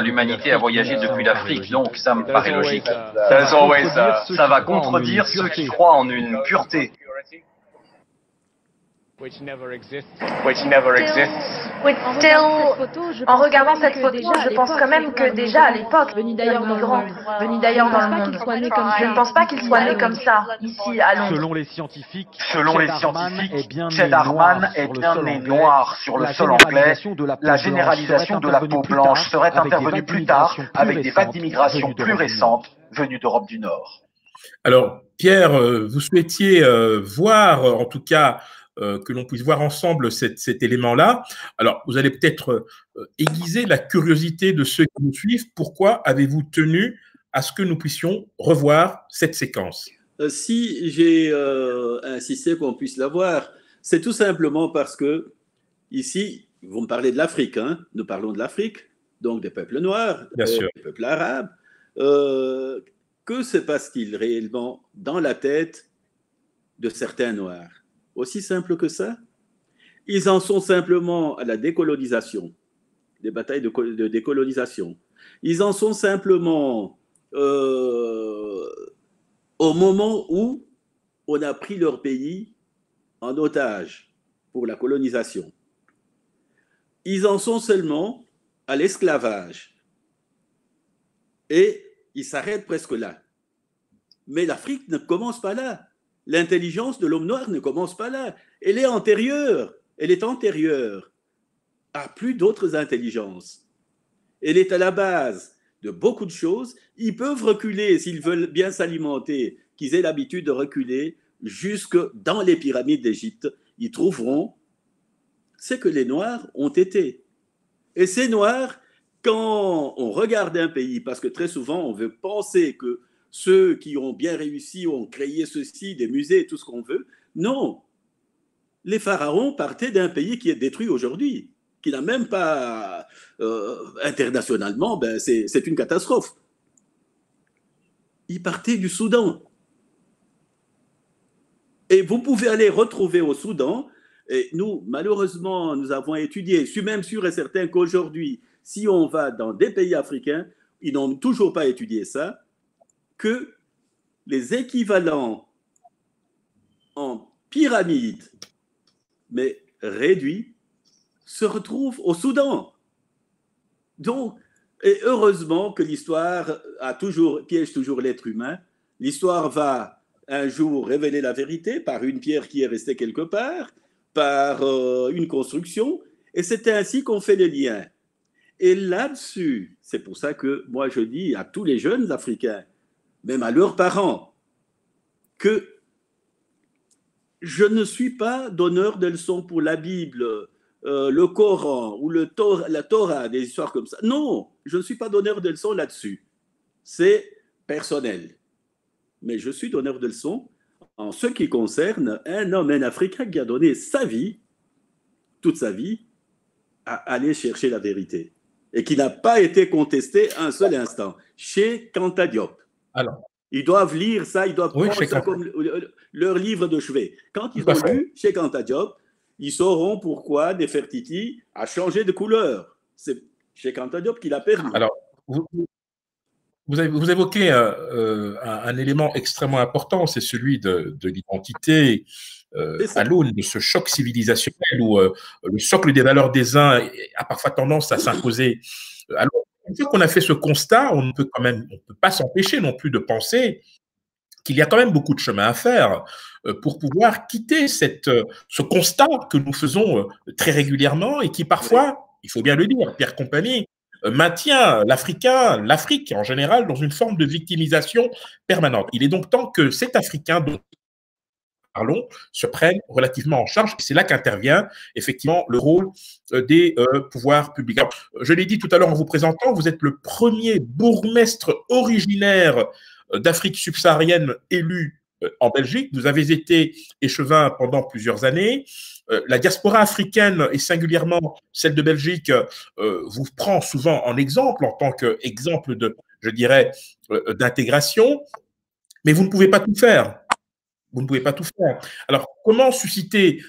l'humanité a voyagé depuis l'Afrique, donc ça me paraît logique. Ça va contredire ceux qui croient en une pureté which never exists. Which never exists. en regardant cette photo, je pense quand même que déjà à l'époque, venu d'ailleurs dans le monde, venu d'ailleurs dans le monde, je ne pense pas qu'il soit né comme ça ici à Londres. Selon les scientifiques, selon les scientifiques, Chedarman est bien né noir sur le sol anglais. La généralisation de la peau blanche serait intervenue plus tard avec des vagues d'immigration plus récentes venues d'Europe du Nord. Alors, Pierre, euh, vous souhaitiez euh, voir, en tout cas, que l'on puisse voir ensemble cet, élément-là. Alors, vous allez peut-être euh, aiguiser la curiosité de ceux qui nous suivent. Pourquoi avez-vous tenu à ce que nous puissions revoir cette séquence? Euh, Si j'ai insisté qu'on puisse la voir, c'est tout simplement parce que ici, vous me parlez de l'Afrique, hein nous parlons de l'Afrique, donc des peuples noirs, des peuples arabes. que se passe-t-il réellement dans la tête de certains noirs? Aussi simple que ça. Ils en sont simplement à la décolonisation, des batailles de, décolonisation. Ils en sont simplement euh, au moment où on a pris leur pays en otage pour la colonisation. Ils en sont seulement à l'esclavage. Et ils s'arrêtent presque là. Mais l'Afrique ne commence pas là. L'intelligence de l'homme noir ne commence pas là. Elle est antérieure. Elle est antérieure à plus d'autres intelligences. Elle est à la base de beaucoup de choses. Ils peuvent reculer s'ils veulent bien s'alimenter, qu'ils aient l'habitude de reculer jusque dans les pyramides d'Égypte. Ils trouveront ce que les Noirs ont été. Et ces Noirs, quand on regarde un pays, parce que très souvent on veut penser que ceux qui ont bien réussi ont créé ceci, des musées, tout ce qu'on veut. Non. Les pharaons partaient d'un pays qui est détruit aujourd'hui, qui n'a même pas euh, internationalement, ben c'est une catastrophe. Ils partaient du Soudan. Et vous pouvez aller retrouver au Soudan, et nous, malheureusement, nous avons étudié, je suis même sûr et certain qu'aujourd'hui, si on va dans des pays africains, ils n'ont toujours pas étudié ça, que les équivalents en pyramide, mais réduits, se retrouvent au Soudan. Donc, et heureusement que l'histoire a toujours, piège toujours l'être humain. L'histoire va un jour révéler la vérité par une pierre qui est restée quelque part, par euh, une construction, Et c'est ainsi qu'on fait les liens. Et là-dessus, c'est pour ça que moi je dis à tous les jeunes Africains, même à leurs parents, que je ne suis pas donneur de leçons pour la Bible, euh, le Coran ou la Torah, des histoires comme ça. Non, je ne suis pas donneur de leçons là-dessus. C'est personnel. Mais je suis donneur de leçons en ce qui concerne un homme, un Africain qui a donné sa vie, toute sa vie, à aller chercher la vérité et qui n'a pas été contesté un seul instant chez Kanta Diop. Alors, ils doivent lire ça, ils doivent prendre ça comme leur livre de chevet. Quand ils ont lu chez Diop, ils sauront pourquoi Nefertiti a changé de couleur. C'est chez Diop qu'il a perdu. Alors, vous, vous, évoquez euh, euh, un, élément extrêmement important, c'est celui de, l'identité euh, à l'aune de ce choc civilisationnel où le socle des valeurs des uns a parfois tendance à s'imposer. Alors, qu'on a fait ce constat, on ne peut quand même, pas s'empêcher non plus de penser qu'il y a quand même beaucoup de chemin à faire pour pouvoir quitter cette, ce constat que nous faisons très régulièrement et qui parfois, il faut bien le dire, Pierre Compagnie, euh, maintient l'Africain, l'Afrique en général, dans une forme de victimisation permanente. Il est donc temps que cet Africain dont parlons se prenne relativement en charge. C'est là qu'intervient effectivement le rôle euh, des euh, pouvoirs publics. je l'ai dit tout à l'heure en vous présentant, vous êtes le premier bourgmestre originaire d'Afrique subsaharienne élu en Belgique. Vous avez été échevin pendant plusieurs années. Euh, la diaspora africaine et singulièrement celle de Belgique euh, vous prend souvent en exemple, en tant qu'exemple de, je dirais, euh, d'intégration, mais vous ne pouvez pas tout faire. Vous ne pouvez pas tout faire. Alors, comment susciter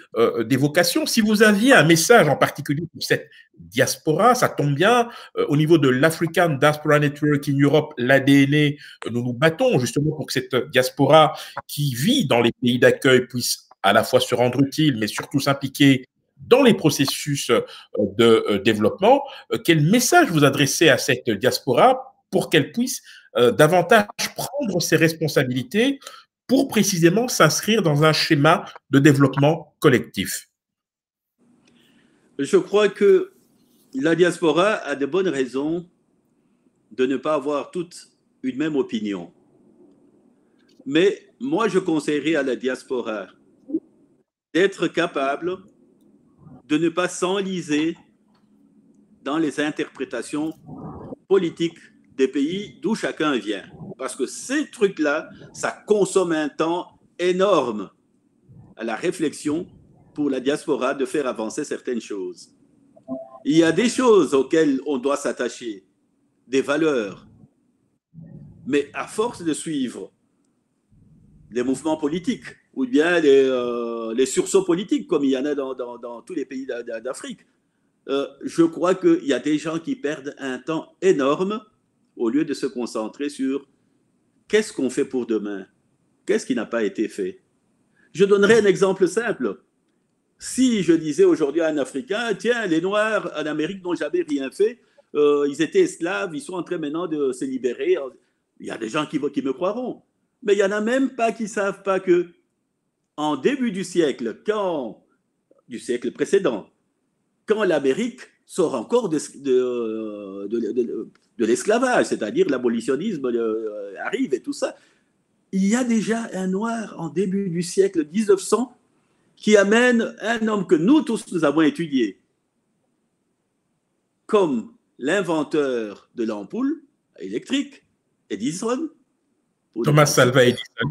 des vocations? Si vous aviez un message en particulier pour cette diaspora, ça tombe bien. au niveau de l'African Diaspora Network in Europe, l'ADN, nous nous battons justement pour que cette diaspora qui vit dans les pays d'accueil puisse à la fois se rendre utile, mais surtout s'impliquer dans les processus euh, de euh, développement. Euh, quel message vous adressez à cette diaspora pour qu'elle puisse davantage prendre ses responsabilités pour précisément s'inscrire dans un schéma de développement collectif Je crois que la diaspora a de bonnes raisons de ne pas avoir toute une même opinion. Mais moi, je conseillerais à la diaspora d'être capable de ne pas s'enliser dans les interprétations politiques des pays d'où chacun vient. Parce que ces trucs-là, ça consomme un temps énorme à la réflexion pour la diaspora de faire avancer certaines choses. Il y a des choses auxquelles on doit s'attacher, des valeurs. Mais à force de suivre les mouvements politiques, ou bien euh, les, sursauts politiques, comme il y en a dans, tous les pays d'Afrique. Euh, je crois qu'il y a des gens qui perdent un temps énorme au lieu de se concentrer sur qu'est-ce qu'on fait pour demain, qu'est-ce qui n'a pas été fait. Je donnerai un exemple simple. Si je disais aujourd'hui à un Africain, tiens, les Noirs en Amérique n'ont jamais rien fait, euh, ils étaient esclaves, ils sont en train maintenant de se libérer, il y a des gens qui, qui me croiront. Mais il n'y en a même pas qui savent pas que en début du siècle, quand, du siècle précédent, quand l'Amérique sort encore de, de, l'esclavage, c'est-à-dire l'abolitionnisme euh, arrive et tout ça, il y a déjà un noir en début du siècle 1900 qui amène un homme que nous tous nous avons étudié comme l'inventeur de l'ampoule électrique, Edison. Thomas Salva Edison.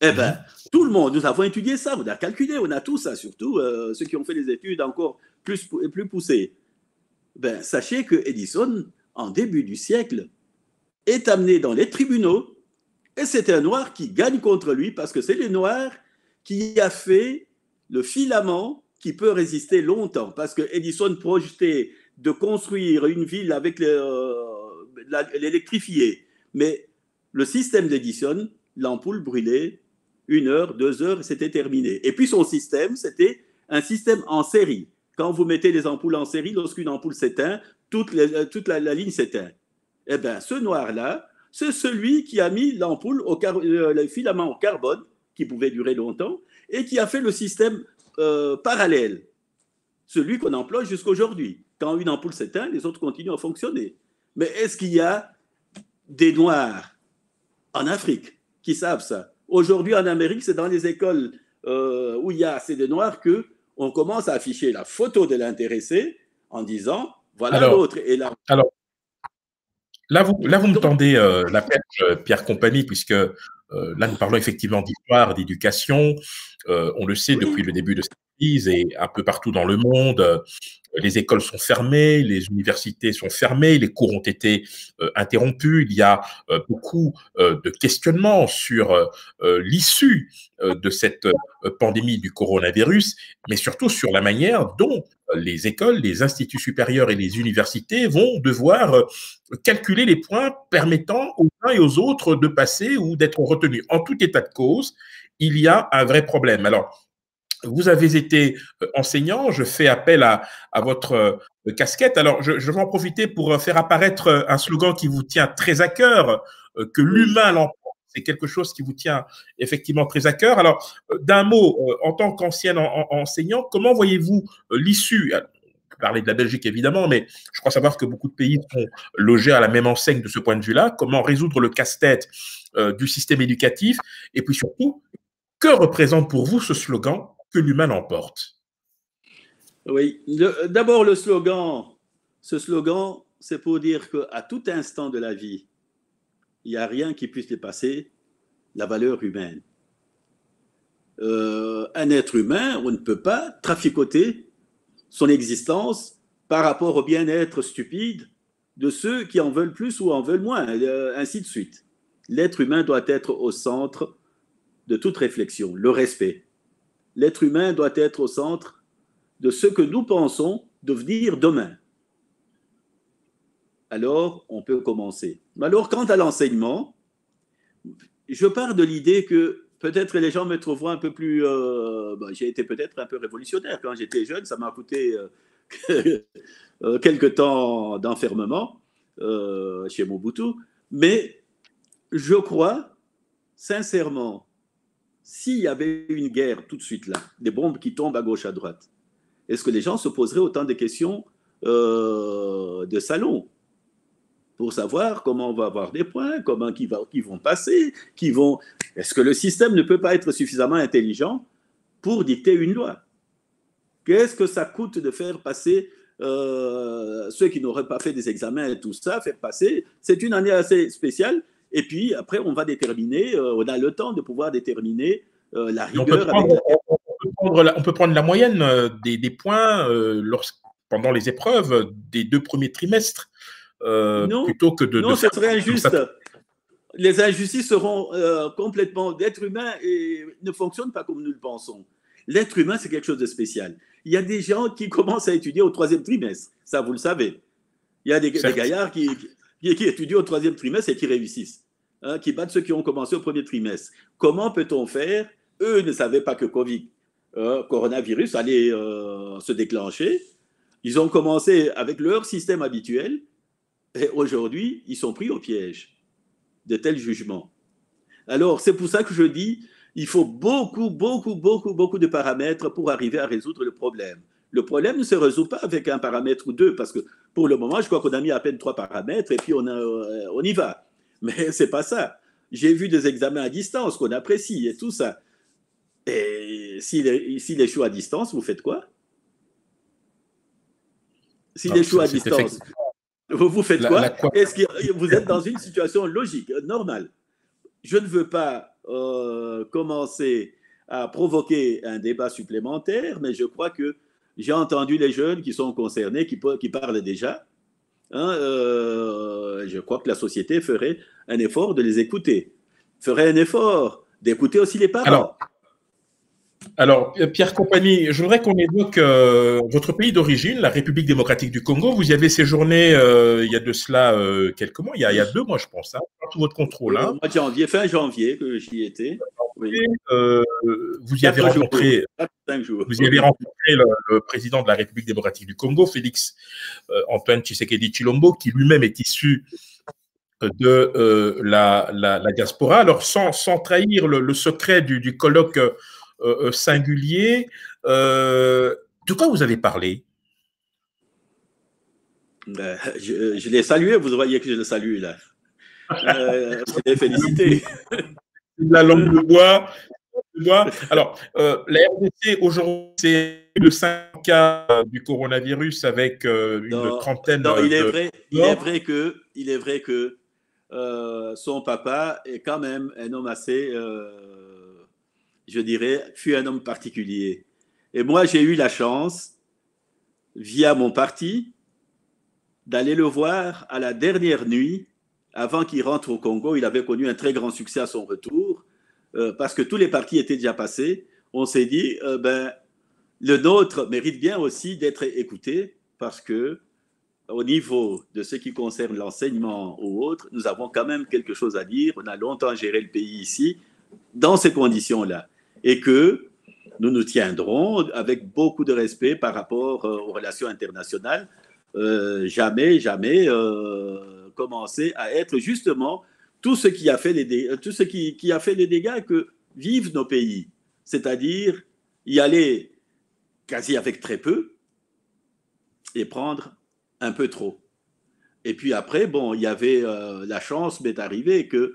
Eh bien, tout le monde, nous avons étudié ça, on a calculé, on a tout ça, surtout euh, ceux qui ont fait des études encore plus, plus poussées. Ben, sachez que Edison, en début du siècle, est amené dans les tribunaux et c'est un noir qui gagne contre lui parce que c'est le noir qui a fait le filament qui peut résister longtemps. Parce que Edison projetait de construire une ville avec euh, l'électrifié. Mais le système d'Edison, l'ampoule brûlée une heure, deux heures, c'était terminé. Et puis son système, c'était un système en série. Quand vous mettez les ampoules en série, lorsqu'une ampoule s'éteint, toute, euh, la, ligne s'éteint. Eh bien, ce noir-là, c'est celui qui a mis l'ampoule au euh, le filament en carbone, qui pouvait durer longtemps, et qui a fait le système euh, parallèle. celui qu'on emploie jusqu'à aujourd'hui. Quand une ampoule s'éteint, les autres continuent à fonctionner. Mais est-ce qu'il y a des Noirs en Afrique qui savent ça? Aujourd'hui, en Amérique, c'est dans les écoles où il y a assez de Noirs que on commence à afficher la photo de l'intéressé en disant voilà l'autre. Et là, alors, là, vous, là, vous me tendez euh, la perche, euh, Pierre Compagnie, puisque là, nous parlons effectivement d'histoire, d'éducation. on le sait depuis le début de cette crise et un peu partout dans le monde, les écoles sont fermées, les universités sont fermées, les cours ont été euh, interrompus. Il y a euh, beaucoup euh, de questionnements sur l'issue de cette pandémie du coronavirus, mais surtout sur la manière dont les écoles, les instituts supérieurs et les universités vont devoir calculer les points permettant aux uns et aux autres de passer ou d'être retenus. En tout état de cause, il y a un vrai problème. Alors, vous avez été euh, enseignant, je fais appel à, votre euh, casquette. Alors, je, vais en profiter pour euh, faire apparaître un slogan qui vous tient très à cœur, que l'humain l'emporte. C'est quelque chose qui vous tient effectivement très à cœur. Alors, d'un mot, en tant qu'ancien enseignant, comment voyez-vous l'issue? Parler de la Belgique évidemment, mais je crois savoir que beaucoup de pays sont logés à la même enseigne de ce point de vue-là. Comment résoudre le casse-tête du système éducatif? Et puis surtout, que représente pour vous ce slogan? Que l'humain l'emporte. Oui, d'abord le slogan. Ce slogan, c'est pour dire qu'à tout instant de la vie, il n'y a rien qui puisse dépasser la valeur humaine. Euh, un être humain, on ne peut pas traficoter son existence par rapport au bien-être stupide de ceux qui en veulent plus ou en veulent moins, euh, ainsi de suite. L'être humain doit être au centre de toute réflexion, le respect l'être humain doit être au centre de ce que nous pensons devenir demain. Alors, on peut commencer. Alors, quant à l'enseignement, je pars de l'idée que peut-être les gens me trouveront un peu plus... Euh, bah, j'ai été peut-être un peu révolutionnaire quand j'étais jeune, ça m'a coûté euh, euh, quelques temps d'enfermement chez Mobutu, mais je crois sincèrement s'il y avait une guerre tout de suite là, des bombes qui tombent à gauche, à droite, est-ce que les gens se poseraient autant de questions euh, de salon pour savoir comment on va avoir des points, comment qui, vont passer, qui vont. Est-ce que le système ne peut pas être suffisamment intelligent pour dicter une loi? Qu'est-ce que ça coûte de faire passer euh, ceux qui n'auraient pas fait des examens et tout ça, faire passer? C'est une année assez spéciale et puis après, on va déterminer, euh, on a le temps de pouvoir déterminer euh, la rigueur. On peut prendre, la, moyenne euh, des, points pendant les épreuves des deux premiers trimestres. non, plutôt que de. Non, ce serait injuste. Les injustices seront complètement. L'être humain et ne fonctionne pas comme nous le pensons. L'être humain, c'est quelque chose de spécial. Il y a des gens qui commencent à étudier au troisième trimestre. Ça, vous le savez. Il y a des, des gaillards qui, qui, étudient au troisième trimestre et qui réussissent, hein, qui battent ceux qui ont commencé au premier trimestre. Comment peut-on faire? Eux ne savaient pas que Covid, euh, coronavirus allait euh, se déclencher. Ils ont commencé avec leur système habituel et aujourd'hui, ils sont pris au piège de tels jugements. Alors, c'est pour ça que je dis, il faut beaucoup, beaucoup, beaucoup, beaucoup de paramètres pour arriver à résoudre le problème. Le problème ne se résout pas avec un paramètre ou deux, parce que pour le moment, je crois qu'on a mis à peine trois paramètres et puis on, euh, on y va. Mais c'est pas ça. J'ai vu des examens à distance qu'on apprécie et tout ça. Et s'il échoue à distance, vous faites quoi? S'il ah, échoue à distance, vous, faites quoi, Est-ce que vous êtes dans une situation logique, normale? Je ne veux pas euh, commencer à provoquer un débat supplémentaire, mais je crois que j'ai entendu les jeunes qui sont concernés, qui, qui parlent déjà. Hein, euh, je crois que la société ferait un effort de les écouter, ferait un effort d'écouter aussi les parents. Alors, Pierre Compagnie, je voudrais qu'on évoque euh, votre pays d'origine, la République démocratique du Congo. Vous y avez séjourné euh, il y a de cela quelques mois, il y, a, il y, a, deux mois, je pense, hein, tout votre contrôle. Hein. Mois de janvier, fin janvier que j'y étais. Vous y avez rencontré, vous y avez rencontré le, président de la République démocratique du Congo, Félix Antoine Tshisekedi Chilombo, qui lui-même est issu de la, la, la, diaspora. Alors, sans, sans trahir le, le secret du, du colloque euh, euh, singulier. Euh, De quoi vous avez parlé? Ben, je, l'ai salué, vous voyez que je le salue là. Euh, je l'ai félicité. La langue de bois. Alors, euh, la RDC aujourd'hui, c'est le 5 cas du coronavirus avec euh, une trentaine non, il est vrai, il est vrai que, il est vrai que euh, son papa est quand même un homme assez, je dirais, fut un homme particulier. Et moi, j'ai eu la chance, via mon parti, d'aller le voir à la dernière nuit, avant qu'il rentre au Congo. Il avait connu un très grand succès à son retour, euh, parce que tous les partis étaient déjà passés. On s'est dit, euh, ben, le nôtre mérite bien aussi d'être écouté, parce que au niveau de ce qui concerne l'enseignement ou autre, nous avons quand même quelque chose à dire. On a longtemps géré le pays ici dans ces conditions-là. Et que nous nous tiendrons avec beaucoup de respect par rapport euh, aux relations internationales jamais, jamais commencer à être justement tout ce qui a fait les dégâts, tout ce qui, qui a fait les dégâts que vivent nos pays, c'est-à-dire y aller quasi avec très peu et prendre un peu trop. Et puis après, bon, il y avait euh, la chance m'est arrivée que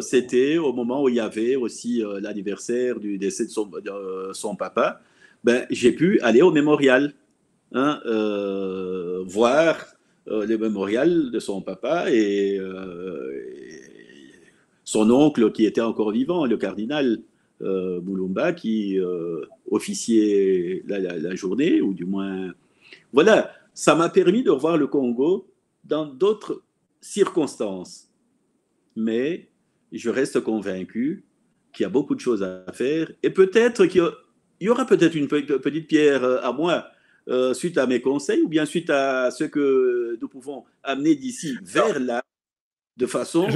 c'était au moment où il y avait aussi l'anniversaire du décès de son, papa, ben, j'ai pu aller au mémorial. Hein, euh, voir euh, le mémorial de son papa et, euh, son oncle qui était encore vivant, le cardinal Moulumba, qui officiait la, journée, ou du moins... Voilà, ça m'a permis de revoir le Congo dans d'autres circonstances. Mais je reste convaincu qu'il y a beaucoup de choses à faire et peut-être qu'il y aura peut-être une petite pierre à moi euh, suite à mes conseils ou bien suite à ce que nous pouvons amener d'ici vers là de façon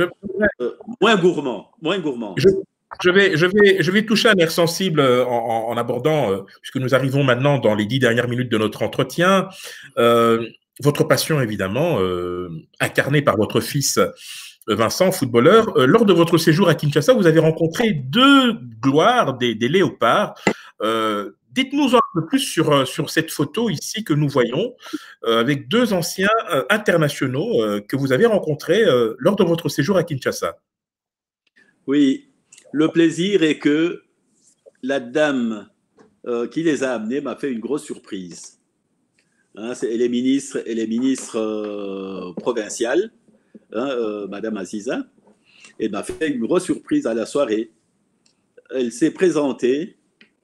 euh, moins gourmand, moins gourmand. Je, vais, je, vais, je vais toucher un nerf sensible euh, en, abordant, puisque nous arrivons maintenant dans les dix dernières minutes de notre entretien, votre passion évidemment, incarnée par votre fils Vincent, footballeur. lors de votre séjour à Kinshasa, vous avez rencontré deux gloires des, des léopards. Dites-nous un peu plus sur, euh, sur cette photo ici que nous voyons euh, avec deux anciens euh, internationaux que vous avez rencontrés lors de votre séjour à Kinshasa. Oui, le plaisir est que la dame qui les a amenés m'a fait une grosse surprise. Hein, est elle est ministre hein, Madame Aziza. Elle m'a fait une grosse surprise à la soirée. Elle s'est présentée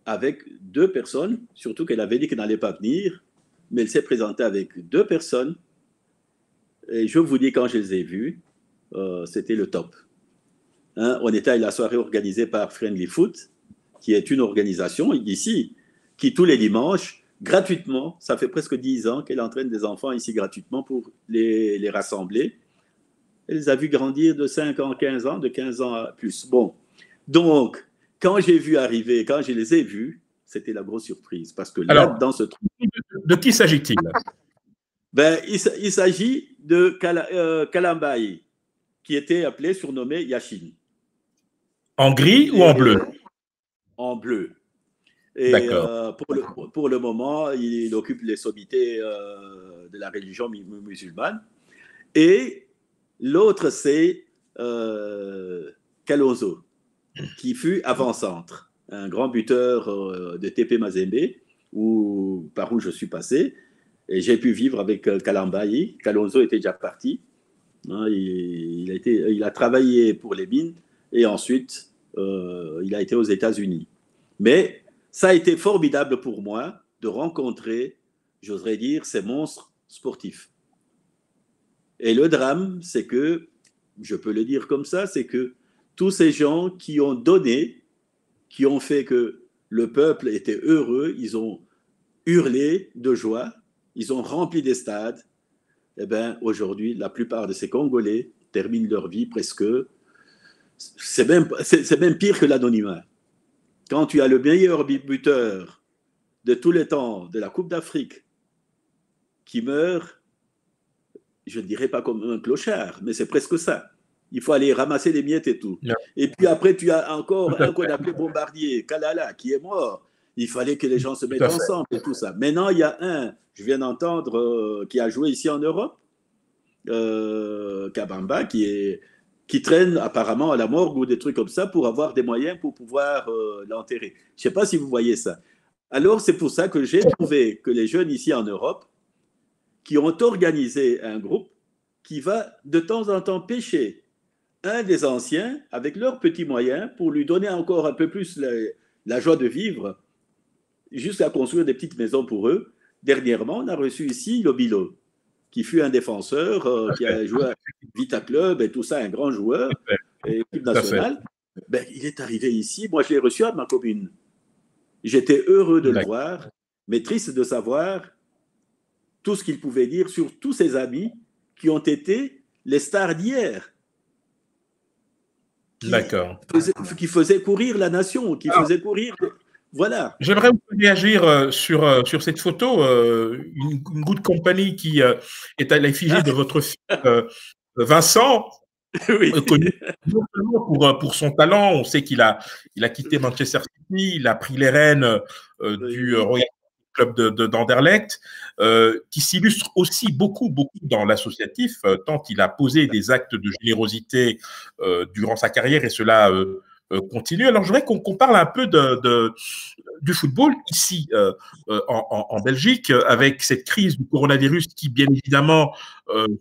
avec deux personnes, surtout qu'elle avait dit qu'elle n'allait pas venir, mais elle s'est présentée avec deux personnes. Et je vous dis, quand je les ai vues, euh, c'était le top. Hein, on était à la soirée organisée par Friendly Foot, qui est une organisation ici, qui tous les dimanches, gratuitement, ça fait presque dix ans qu'elle entraîne des enfants ici gratuitement pour les, les rassembler. Elle les a vus grandir de 5 ans, 15 ans, de 15 ans à plus. Bon, donc, quand j'ai vu arriver, quand je les ai vus, c'était la grosse surprise. Parce que là, dans ce truc. De qui s'agit-il? Ben, Il, s'agit de euh, Kalambaï, qui était appelé, surnommé Yashin. En gris ou en bleu? En bleu. Et euh, pour, le, pour, le, moment, il, occupe les sommités euh, de la religion musulmane. Et l'autre, c'est Kalonzo qui fut avant-centre, un grand buteur euh, de TP Mazembe, où, par où je suis passé. Et j'ai pu vivre avec euh, Kalambayi. Kalonzo était déjà parti. Hein, il, a été, il, a travaillé pour les mines et ensuite euh, il a été aux États-Unis. Mais ça a été formidable pour moi de rencontrer, j'oserais dire, ces monstres sportifs. Et le drame, c'est que, je peux le dire comme ça, c'est que tous ces gens qui ont donné, qui ont fait que le peuple était heureux, ils ont hurlé de joie, ils ont rempli des stades. Eh bien, aujourd'hui, la plupart de ces Congolais terminent leur vie presque. C'est même, c'est, même pire que l'anonymat. Quand tu as le meilleur buteur de tous les temps de la Coupe d'Afrique qui meurt, je ne dirais pas comme un clochard, mais c'est presque ça. Il faut aller ramasser les miettes et tout. Et puis après, tu as encore un qu'on appelé Bombardier, Kalala, qui est mort. Il fallait que les gens se mettent ensemble et tout ça. Maintenant, il y a un, je viens d'entendre, euh, qui a joué ici en Europe, euh, Kabamba, qui, est, qui traîne apparemment à la morgue ou des trucs comme ça pour avoir des moyens pour pouvoir euh, l'enterrer. Je ne sais pas si vous voyez ça. Alors, c'est pour ça que j'ai trouvé que les jeunes ici en Europe, qui ont organisé un groupe qui va de temps en temps pêcher un des anciens avec leurs petits moyens pour lui donner encore un peu plus la, joie de vivre, jusqu'à construire des petites maisons pour eux. Dernièrement, on a reçu ici Lobilo, qui fut un défenseur, euh, qui a joué à Vita Club et tout ça, un grand joueur, et équipe nationale. Ben, il est arrivé ici, moi je l'ai reçu à ma commune. J'étais heureux de le voir, mais triste de savoir tout ce qu'il pouvait dire sur tous ses amis qui ont été les stars d'hier. D'accord. Qui faisaient courir la nation, qui faisaient courir. Voilà. J'aimerais vous réagir euh, sur, euh, sur cette photo. Euh, une, good company qui est à l'effigie de votre fils Vincent. Oui. connu pour, pour son talent. On sait qu'il a, il a quitté Manchester City, il a pris les rênes du Royal club de, d'Anderlecht, euh, qui s'illustre aussi beaucoup, beaucoup dans l'associatif, euh, tant il a posé des actes de générosité euh, durant sa carrière et cela continue. Alors, je voudrais qu'on parle un peu de, du football ici euh, euh, en, Belgique, avec cette crise du coronavirus qui, bien évidemment,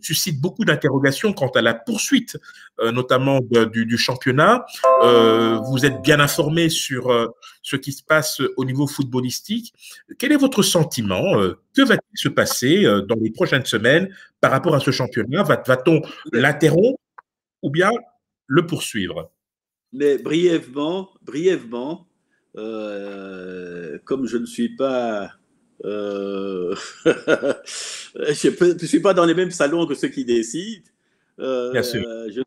suscite beaucoup d'interrogations quant à la poursuite, notamment du, championnat. vous êtes bien informé sur ce qui se passe au niveau footballistique. Quel est votre sentiment Que va-t-il se passer dans les prochaines semaines par rapport à ce championnat? Va-t-on l'interrompre ou bien le poursuivre? Mais brièvement, brièvement, euh, comme je ne suis pas, euh, je ne suis pas dans les mêmes salons que ceux qui décident. Euh, je,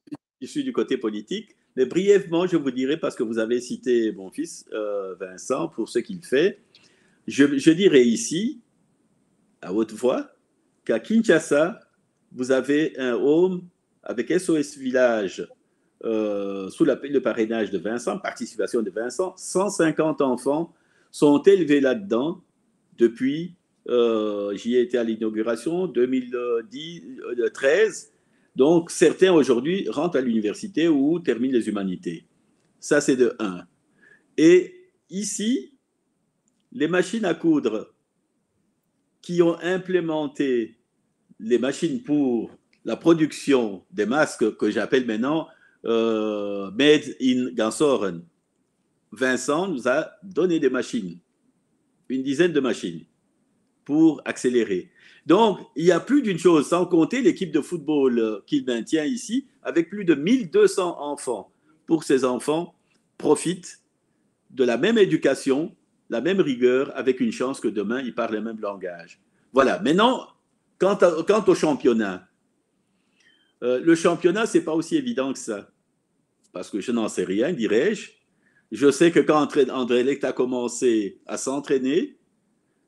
suis du côté politique. Mais brièvement, je vous dirai, parce que vous avez cité mon fils Vincent pour ce qu'il fait, je, je dirais ici, à haute voix, qu'à Kinshasa, vous avez un home avec SOS Village euh, sous le parrainage de Vincent, participation de Vincent, 150 enfants sont élevés là-dedans depuis, euh, j'y ai été à l'inauguration, 2013. Donc, certains aujourd'hui rentrent à l'université ou terminent les humanités. Ça, c'est de 1. Et ici, les machines à coudre qui ont implémenté les machines pour la production des masques que j'appelle maintenant euh, made in Gansoren. Vincent nous a donné des machines, une dizaine de machines, pour accélérer. Donc, il y a plus d'une chose, sans compter l'équipe de football euh, qu'il maintient ici, avec plus de 1200 enfants. Pour ces enfants, profitent de la même éducation, la même rigueur, avec une chance que demain, ils parlent le même langage. Voilà. Maintenant, quant, au championnat, euh, le championnat, c'est pas aussi évident que ça. Parce que je n'en sais rien, dirais-je. Je sais que quand André Lecte a commencé à s'entraîner,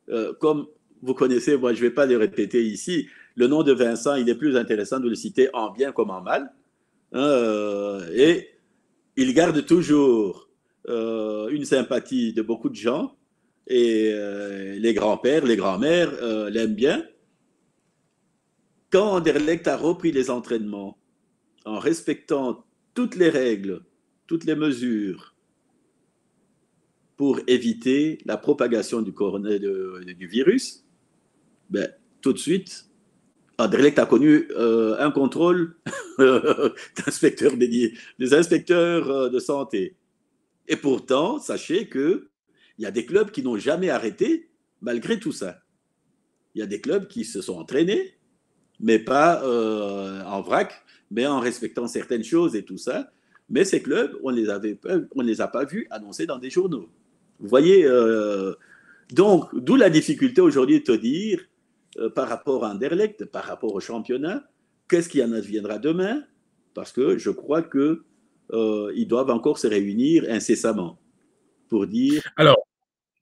euh, comme vous connaissez, moi je ne vais pas le répéter ici, le nom de Vincent, il est plus intéressant de le citer en bien comme en mal. Hein, euh, et il garde toujours une sympathie de beaucoup de gens. Et les grands-pères, les grands-mères l'aiment bien quand Anderlecht a repris les entraînements en respectant toutes les règles, toutes les mesures pour éviter la propagation du, du virus, ben, tout de suite, Anderlecht a connu euh, un contrôle d'inspecteurs des, des inspecteurs euh, de santé. Et pourtant, sachez qu'il y a des clubs qui n'ont jamais arrêté malgré tout ça. Il y a des clubs qui se sont entraînés, mais pas euh, en vrac, mais en respectant certaines choses et tout ça. Mais ces clubs, on on les a pas vus annoncer dans des journaux. Vous voyez, euh, donc d'où la difficulté aujourd'hui de te dire euh, par rapport à Anderlecht, par rapport au championnat, qu'est-ce qui en adviendra demain? Parce que je crois que ils doivent encore se réunir incessamment pour dire. Alors,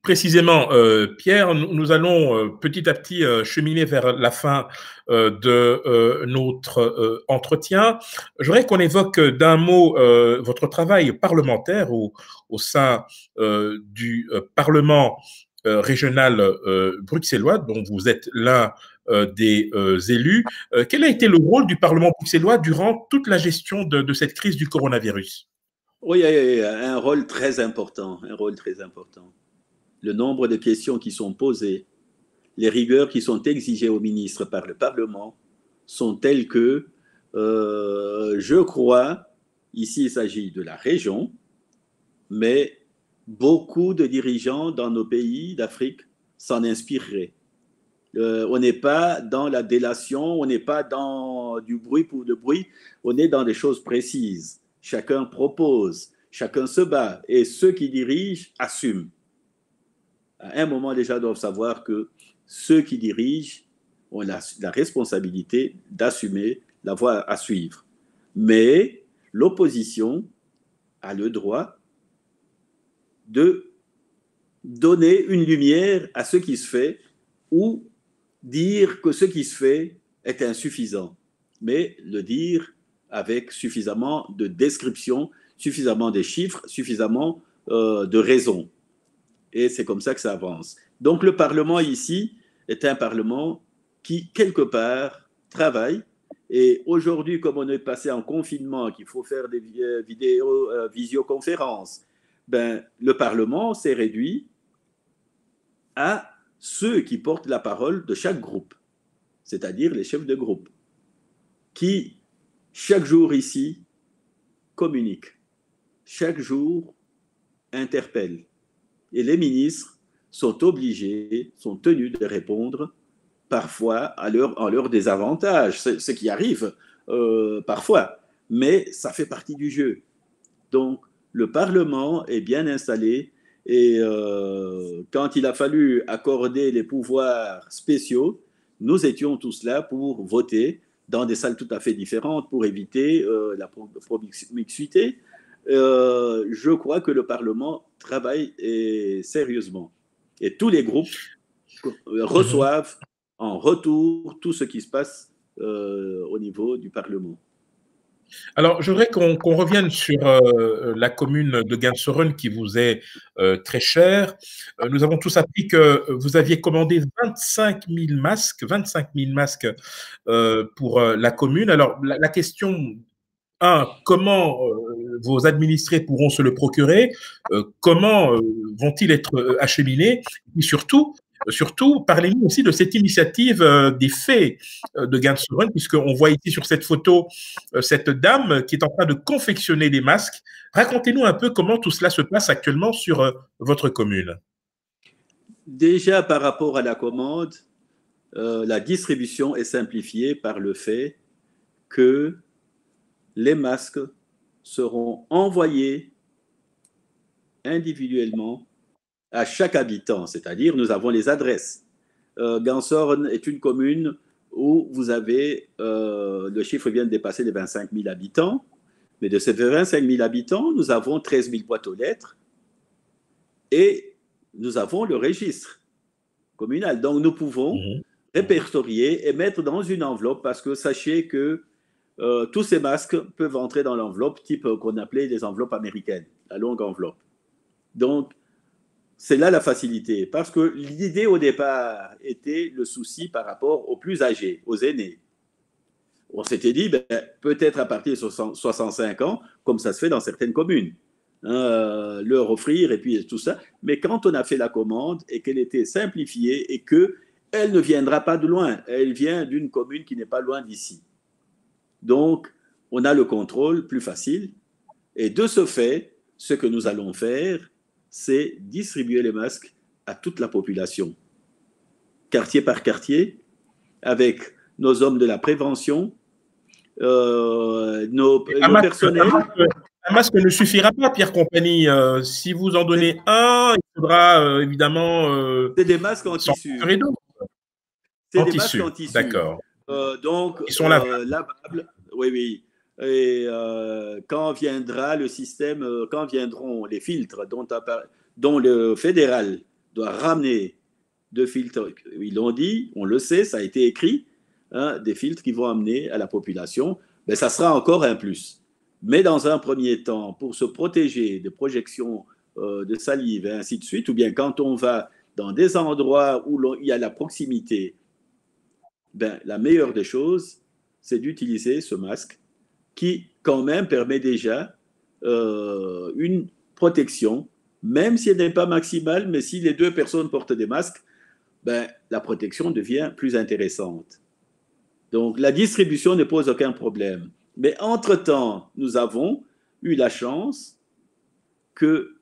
Précisément, euh, Pierre, nous, allons euh, petit à petit euh, cheminer vers la fin de notre entretien. Je voudrais qu'on évoque d'un mot votre travail parlementaire au, sein du Parlement régional bruxellois, dont vous êtes l'un des élus. quel a été le rôle du Parlement bruxellois durant toute la gestion de, cette crise du coronavirus? Oui, un rôle un rôle très important le nombre de questions qui sont posées, les rigueurs qui sont exigées au ministre par le Parlement sont telles que euh, je crois, ici il s'agit de la région, mais beaucoup de dirigeants dans nos pays d'Afrique s'en inspireraient. Euh, on n'est pas dans la délation, on n'est pas dans du bruit pour de bruit, on est dans des choses précises. Chacun propose, chacun se bat et ceux qui dirigent assument à un moment déjà doivent savoir que ceux qui dirigent ont la, responsabilité d'assumer la voie à suivre. Mais l'opposition a le droit de donner une lumière à ce qui se fait ou dire que ce qui se fait est insuffisant, mais le dire avec suffisamment de description, suffisamment de chiffres, suffisamment euh, de raisons et c'est comme ça que ça avance. Donc le Parlement ici est un Parlement qui, quelque part, travaille. Et aujourd'hui, comme on est passé en confinement, qu'il faut faire des euh, vidéos, euh, visioconférences, ben, le Parlement s'est réduit à ceux qui portent la parole de chaque groupe, c'est-à-dire les chefs de groupe, qui, chaque jour ici, communiquent, chaque jour interpellent, et les ministres sont obligés, sont tenus de répondre parfois à leur, en leur désavantage, ce qui arrive euh, parfois, mais ça fait partie du jeu. Donc, le Parlement est bien installé et euh, quand il a fallu accorder les pouvoirs spéciaux, nous étions tous là pour voter dans des salles tout à fait différentes pour éviter euh, la promiscuité, euh, je crois que le Parlement travaille sérieusement. Et tous les groupes reçoivent en retour tout ce qui se passe euh, au niveau du Parlement. Alors, je voudrais qu'on revienne sur euh, la commune de Gansoren qui vous est très chère. nous avons tous appris que vous aviez commandé 25 000 masques, 25 000 masques pour la commune. Alors, la question un, comment vos administrés pourront se le procurer, euh, comment euh, vont-ils être acheminés, et surtout, surtout parlez-nous aussi de cette initiative des fées de Gansuren, puisqu'on voit ici sur cette photo cette dame qui est en train de confectionner des masques. Racontez-nous un peu comment tout cela se passe actuellement sur votre commune. Déjà par rapport à la commande, la distribution est simplifiée par le fait que les masques seront envoyés individuellement à chaque habitant, c'est-à-dire nous avons les adresses. Euh, Gansorn est une commune où vous avez, euh, le chiffre vient de dépasser les 25 000 habitants, mais de ces 25 000 habitants, nous avons 13 000 boîtes aux lettres et nous avons le registre communal. Donc nous pouvons mhm. répertorier et mettre dans une enveloppe parce que sachez que euh, tous ces masques peuvent entrer dans l'enveloppe type euh, qu'on appelait les enveloppes américaines, la longue enveloppe. Donc, c'est là la facilité, parce que l'idée au départ était le souci par rapport aux plus âgés, aux aînés. On s'était dit, ben, peut-être à partir de 65 ans, comme ça se fait dans certaines communes, hein, euh, leur offrir et puis tout ça. Mais quand on a fait la commande et qu'elle était simplifiée et que elle ne viendra pas de loin, elle vient d'une commune qui n'est pas loin d'ici. Donc, on a le contrôle plus facile. Et de ce fait, ce que nous allons faire, c'est distribuer les masques à toute la population, quartier par quartier, avec nos hommes de la prévention, euh, nos, un personnels. un, masque, ne suffira pas, Pierre Compagnie. Euh, si vous en donnez un, il faudra euh, évidemment. c'est des masques en tissu. C'est des masques en tissu. D'accord. Euh, donc, Ils sont euh, lavables. Oui, oui. Et euh, quand viendra le système, quand viendront les filtres dont, dont le fédéral doit ramener deux filtres, ils l'ont dit, on le sait, ça a été écrit, hein, des filtres qui vont amener à la population, ben, ça sera encore un plus. Mais dans un premier temps, pour se protéger des projections euh, de salive et ainsi de suite, ou bien quand on va dans des endroits où il y a la proximité, ben, la meilleure des choses, c'est d'utiliser ce masque qui, quand même, permet déjà euh, une protection, même si elle n'est pas maximale, mais si les deux personnes portent des masques, ben, la protection devient plus intéressante. Donc, la distribution ne pose aucun problème. Mais entre-temps, nous avons eu la chance que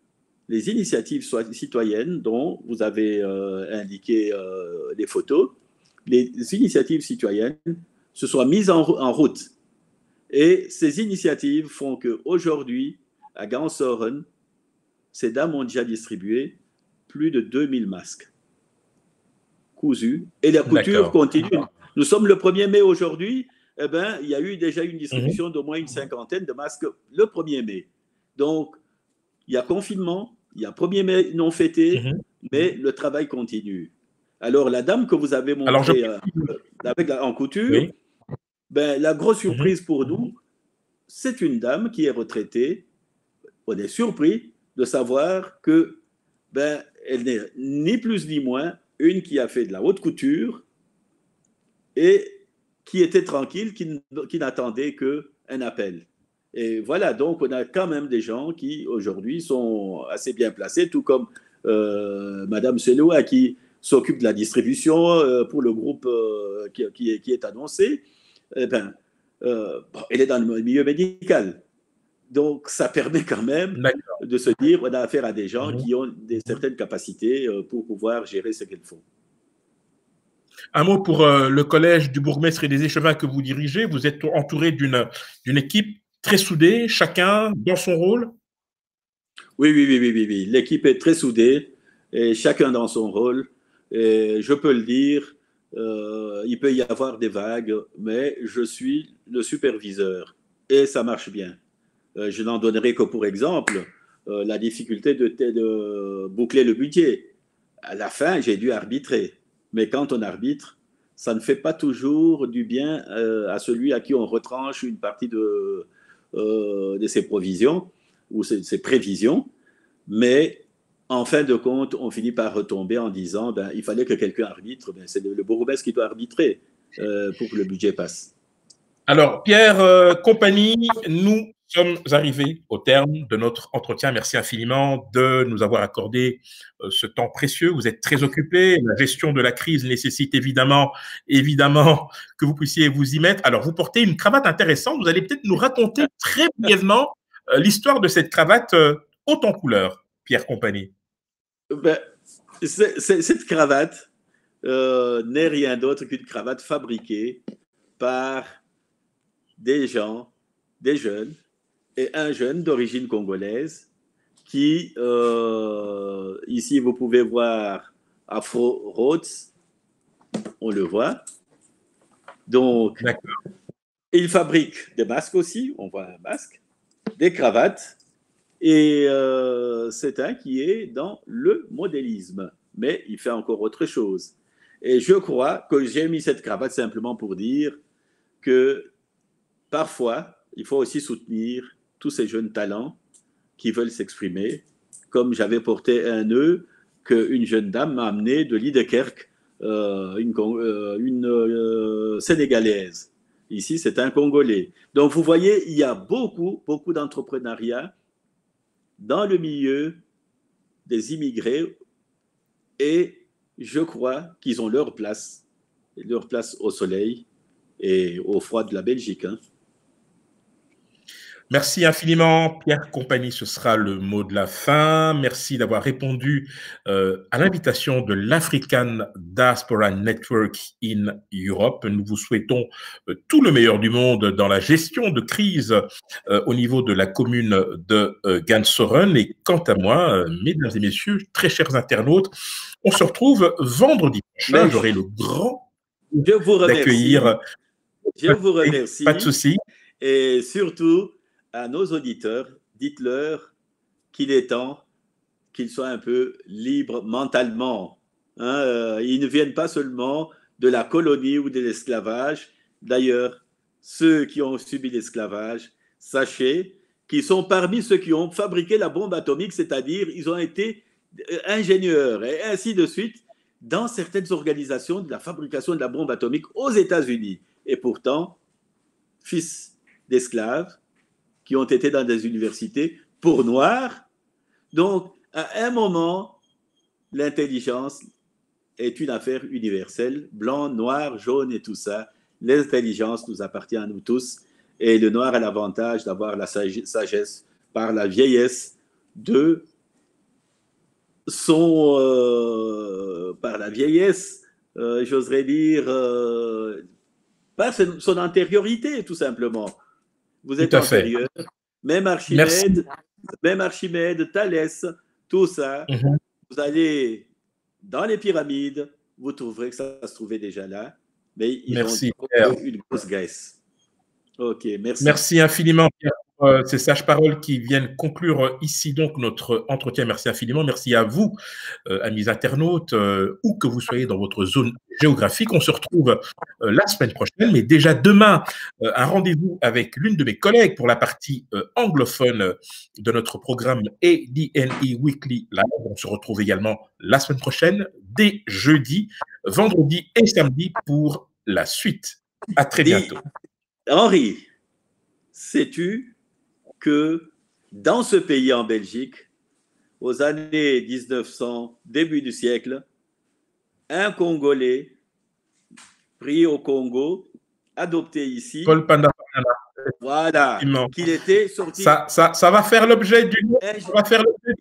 les initiatives citoyennes, dont vous avez euh, indiqué euh, les photos, les initiatives citoyennes se soient mises en, route. Et ces initiatives font qu'aujourd'hui, à Gansoren, ces dames ont déjà distribué plus de 2000 masques cousus et la couture continue. Nous sommes le 1er mai aujourd'hui, eh ben, il y a eu déjà une distribution mhm. d'au moins une cinquantaine de masques le 1er mai. Donc, il y a confinement, il y a 1er mai non fêté, mhm. mais le travail continue. Alors, la dame que vous avez montrée euh, avec en couture, ben, la grosse mhm. surprise pour nous, c'est une dame qui est retraitée. On est surpris de savoir que ben, elle n'est ni plus ni moins une qui a fait de la haute couture et qui était tranquille, qui, n'attendait qu'un appel. Et voilà, donc on a quand même des gens qui aujourd'hui sont assez bien placés, tout comme euh, Madame Seloa qui s'occupe de la distribution euh, pour le groupe euh, qui, est, annoncé. Eh ben, euh, elle est dans le milieu médical. Donc, ça permet quand même de se dire on a affaire à des gens mhm. qui ont des, certaines capacités pour pouvoir gérer ce qu'ils font. Un mot pour le collège du bourgmestre et des échevins que vous dirigez. Vous êtes entouré d'une équipe très soudée, chacun dans son rôle? Oui, oui, oui, oui, oui. L'équipe est très soudée et chacun dans son rôle. Et je peux le dire, euh, il peut y avoir des vagues, mais je suis le superviseur et ça marche bien. Euh, je n'en donnerai que pour exemple euh, la difficulté de, boucler le budget. À la fin, j'ai dû arbitrer, mais quand on arbitre, ça ne fait pas toujours du bien à celui à qui on retranche une partie de, de ses provisions ou ses prévisions, mais en fin de compte, on finit par retomber en disant ben, il fallait que quelqu'un arbitre. Ben, c'est le, le qui doit arbitrer euh, pour que le budget passe. Alors, Pierre, euh, compagnie, nous sommes arrivés au terme de notre entretien. Merci infiniment de nous avoir accordé euh, ce temps précieux. Vous êtes très occupé. La gestion de la crise nécessite évidemment, évidemment que vous puissiez vous y mettre. Alors, vous portez une cravate intéressante. Vous allez peut-être nous raconter très brièvement l'histoire de cette cravate haute en couleur, Pierre Compagnie. Ben, cette cravate euh, n'est rien d'autre qu'une cravate fabriquée par des gens, des jeunes, et un jeune d'origine congolaise qui, euh, ici vous pouvez voir Afro Rhodes, on le voit. Donc, il fabrique des masques aussi, on voit un masque, des cravates, et euh, c'est un qui est dans le modélisme, mais il fait encore autre chose. Et je crois que j'ai mis cette cravate simplement pour dire que parfois, il faut aussi soutenir tous ces jeunes talents qui veulent s'exprimer, comme j'avais porté un nœud qu'une jeune dame m'a amené de Liedekerk, euh, une, euh, une Sénégalaise. Ici, c'est un Congolais. Donc, vous voyez, il y a beaucoup, beaucoup d'entrepreneuriat dans le milieu des immigrés et je crois qu'ils ont leur place, leur place au soleil et au froid de la Belgique. Hein. Merci infiniment, Pierre Compagnie. Ce sera le mot de la fin. Merci d'avoir répondu euh, à l'invitation de l'African Diaspora Network in Europe. Nous vous souhaitons euh, tout le meilleur du monde dans la gestion de crise euh, au niveau de la commune de Gansoren. Et quant à moi, mesdames et messieurs, très chers internautes, on se retrouve vendredi prochain. J'aurai le grand d'accueillir. Je vous remercie. Pas de souci. Et surtout, à nos auditeurs, dites-leur qu'il est temps qu'ils soient un peu libres mentalement. Hein, euh, ils ne viennent pas seulement de la colonie ou de l'esclavage. D'ailleurs, ceux qui ont subi l'esclavage, sachez qu'ils sont parmi ceux qui ont fabriqué la bombe atomique, c'est-à-dire ils ont été euh, ingénieurs et ainsi de suite dans certaines organisations de la fabrication de la bombe atomique aux États-Unis. Et pourtant, fils d'esclaves qui ont été dans des universités pour noirs. Donc, à un moment, l'intelligence est une affaire universelle, blanc, noir, jaune et tout ça. L'intelligence nous appartient à nous tous et le noir a l'avantage d'avoir la sagesse par la vieillesse de son, euh, par la vieillesse, euh, j'oserais dire, euh, son antériorité, tout simplement. Vous êtes antérieur. Même Archimède, même Archimède, Thalès, tout ça, mhm. vous allez dans les pyramides, vous trouverez que ça se trouvait déjà là, mais ils merci, ont une grosse graisse. Ok, merci. Merci infiniment, Pierre, euh, ces sages paroles qui viennent conclure euh, ici donc notre entretien. Merci infiniment. Merci à vous, euh, amis internautes, où que vous soyez dans votre zone géographique. On se retrouve la semaine prochaine, mais déjà demain, un rendez-vous avec l'une de mes collègues pour la partie anglophone de notre programme ADNE Weekly Live. On se retrouve également la semaine prochaine, dès jeudi, vendredi et samedi pour la suite. À très bientôt. Henri, sais-tu que dans ce pays en Belgique, aux années 1900, début du siècle, un Congolais pris au Congo, adopté ici. Voilà, qu'il était sorti. Ça, ça, va faire l'objet d'une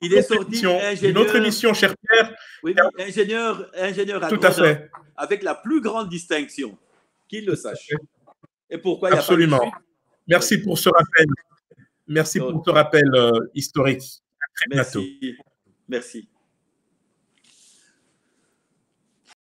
il est sorti une autre émission, cher Pierre. Oui, ingénieur, ingénieur Tout à fait. Avec la plus grande distinction, qu'il le sache. Et pourquoi Absolument. Il a pas Merci pour ce rappel. Merci pour ce rappel euh, historique. Merci. Merci.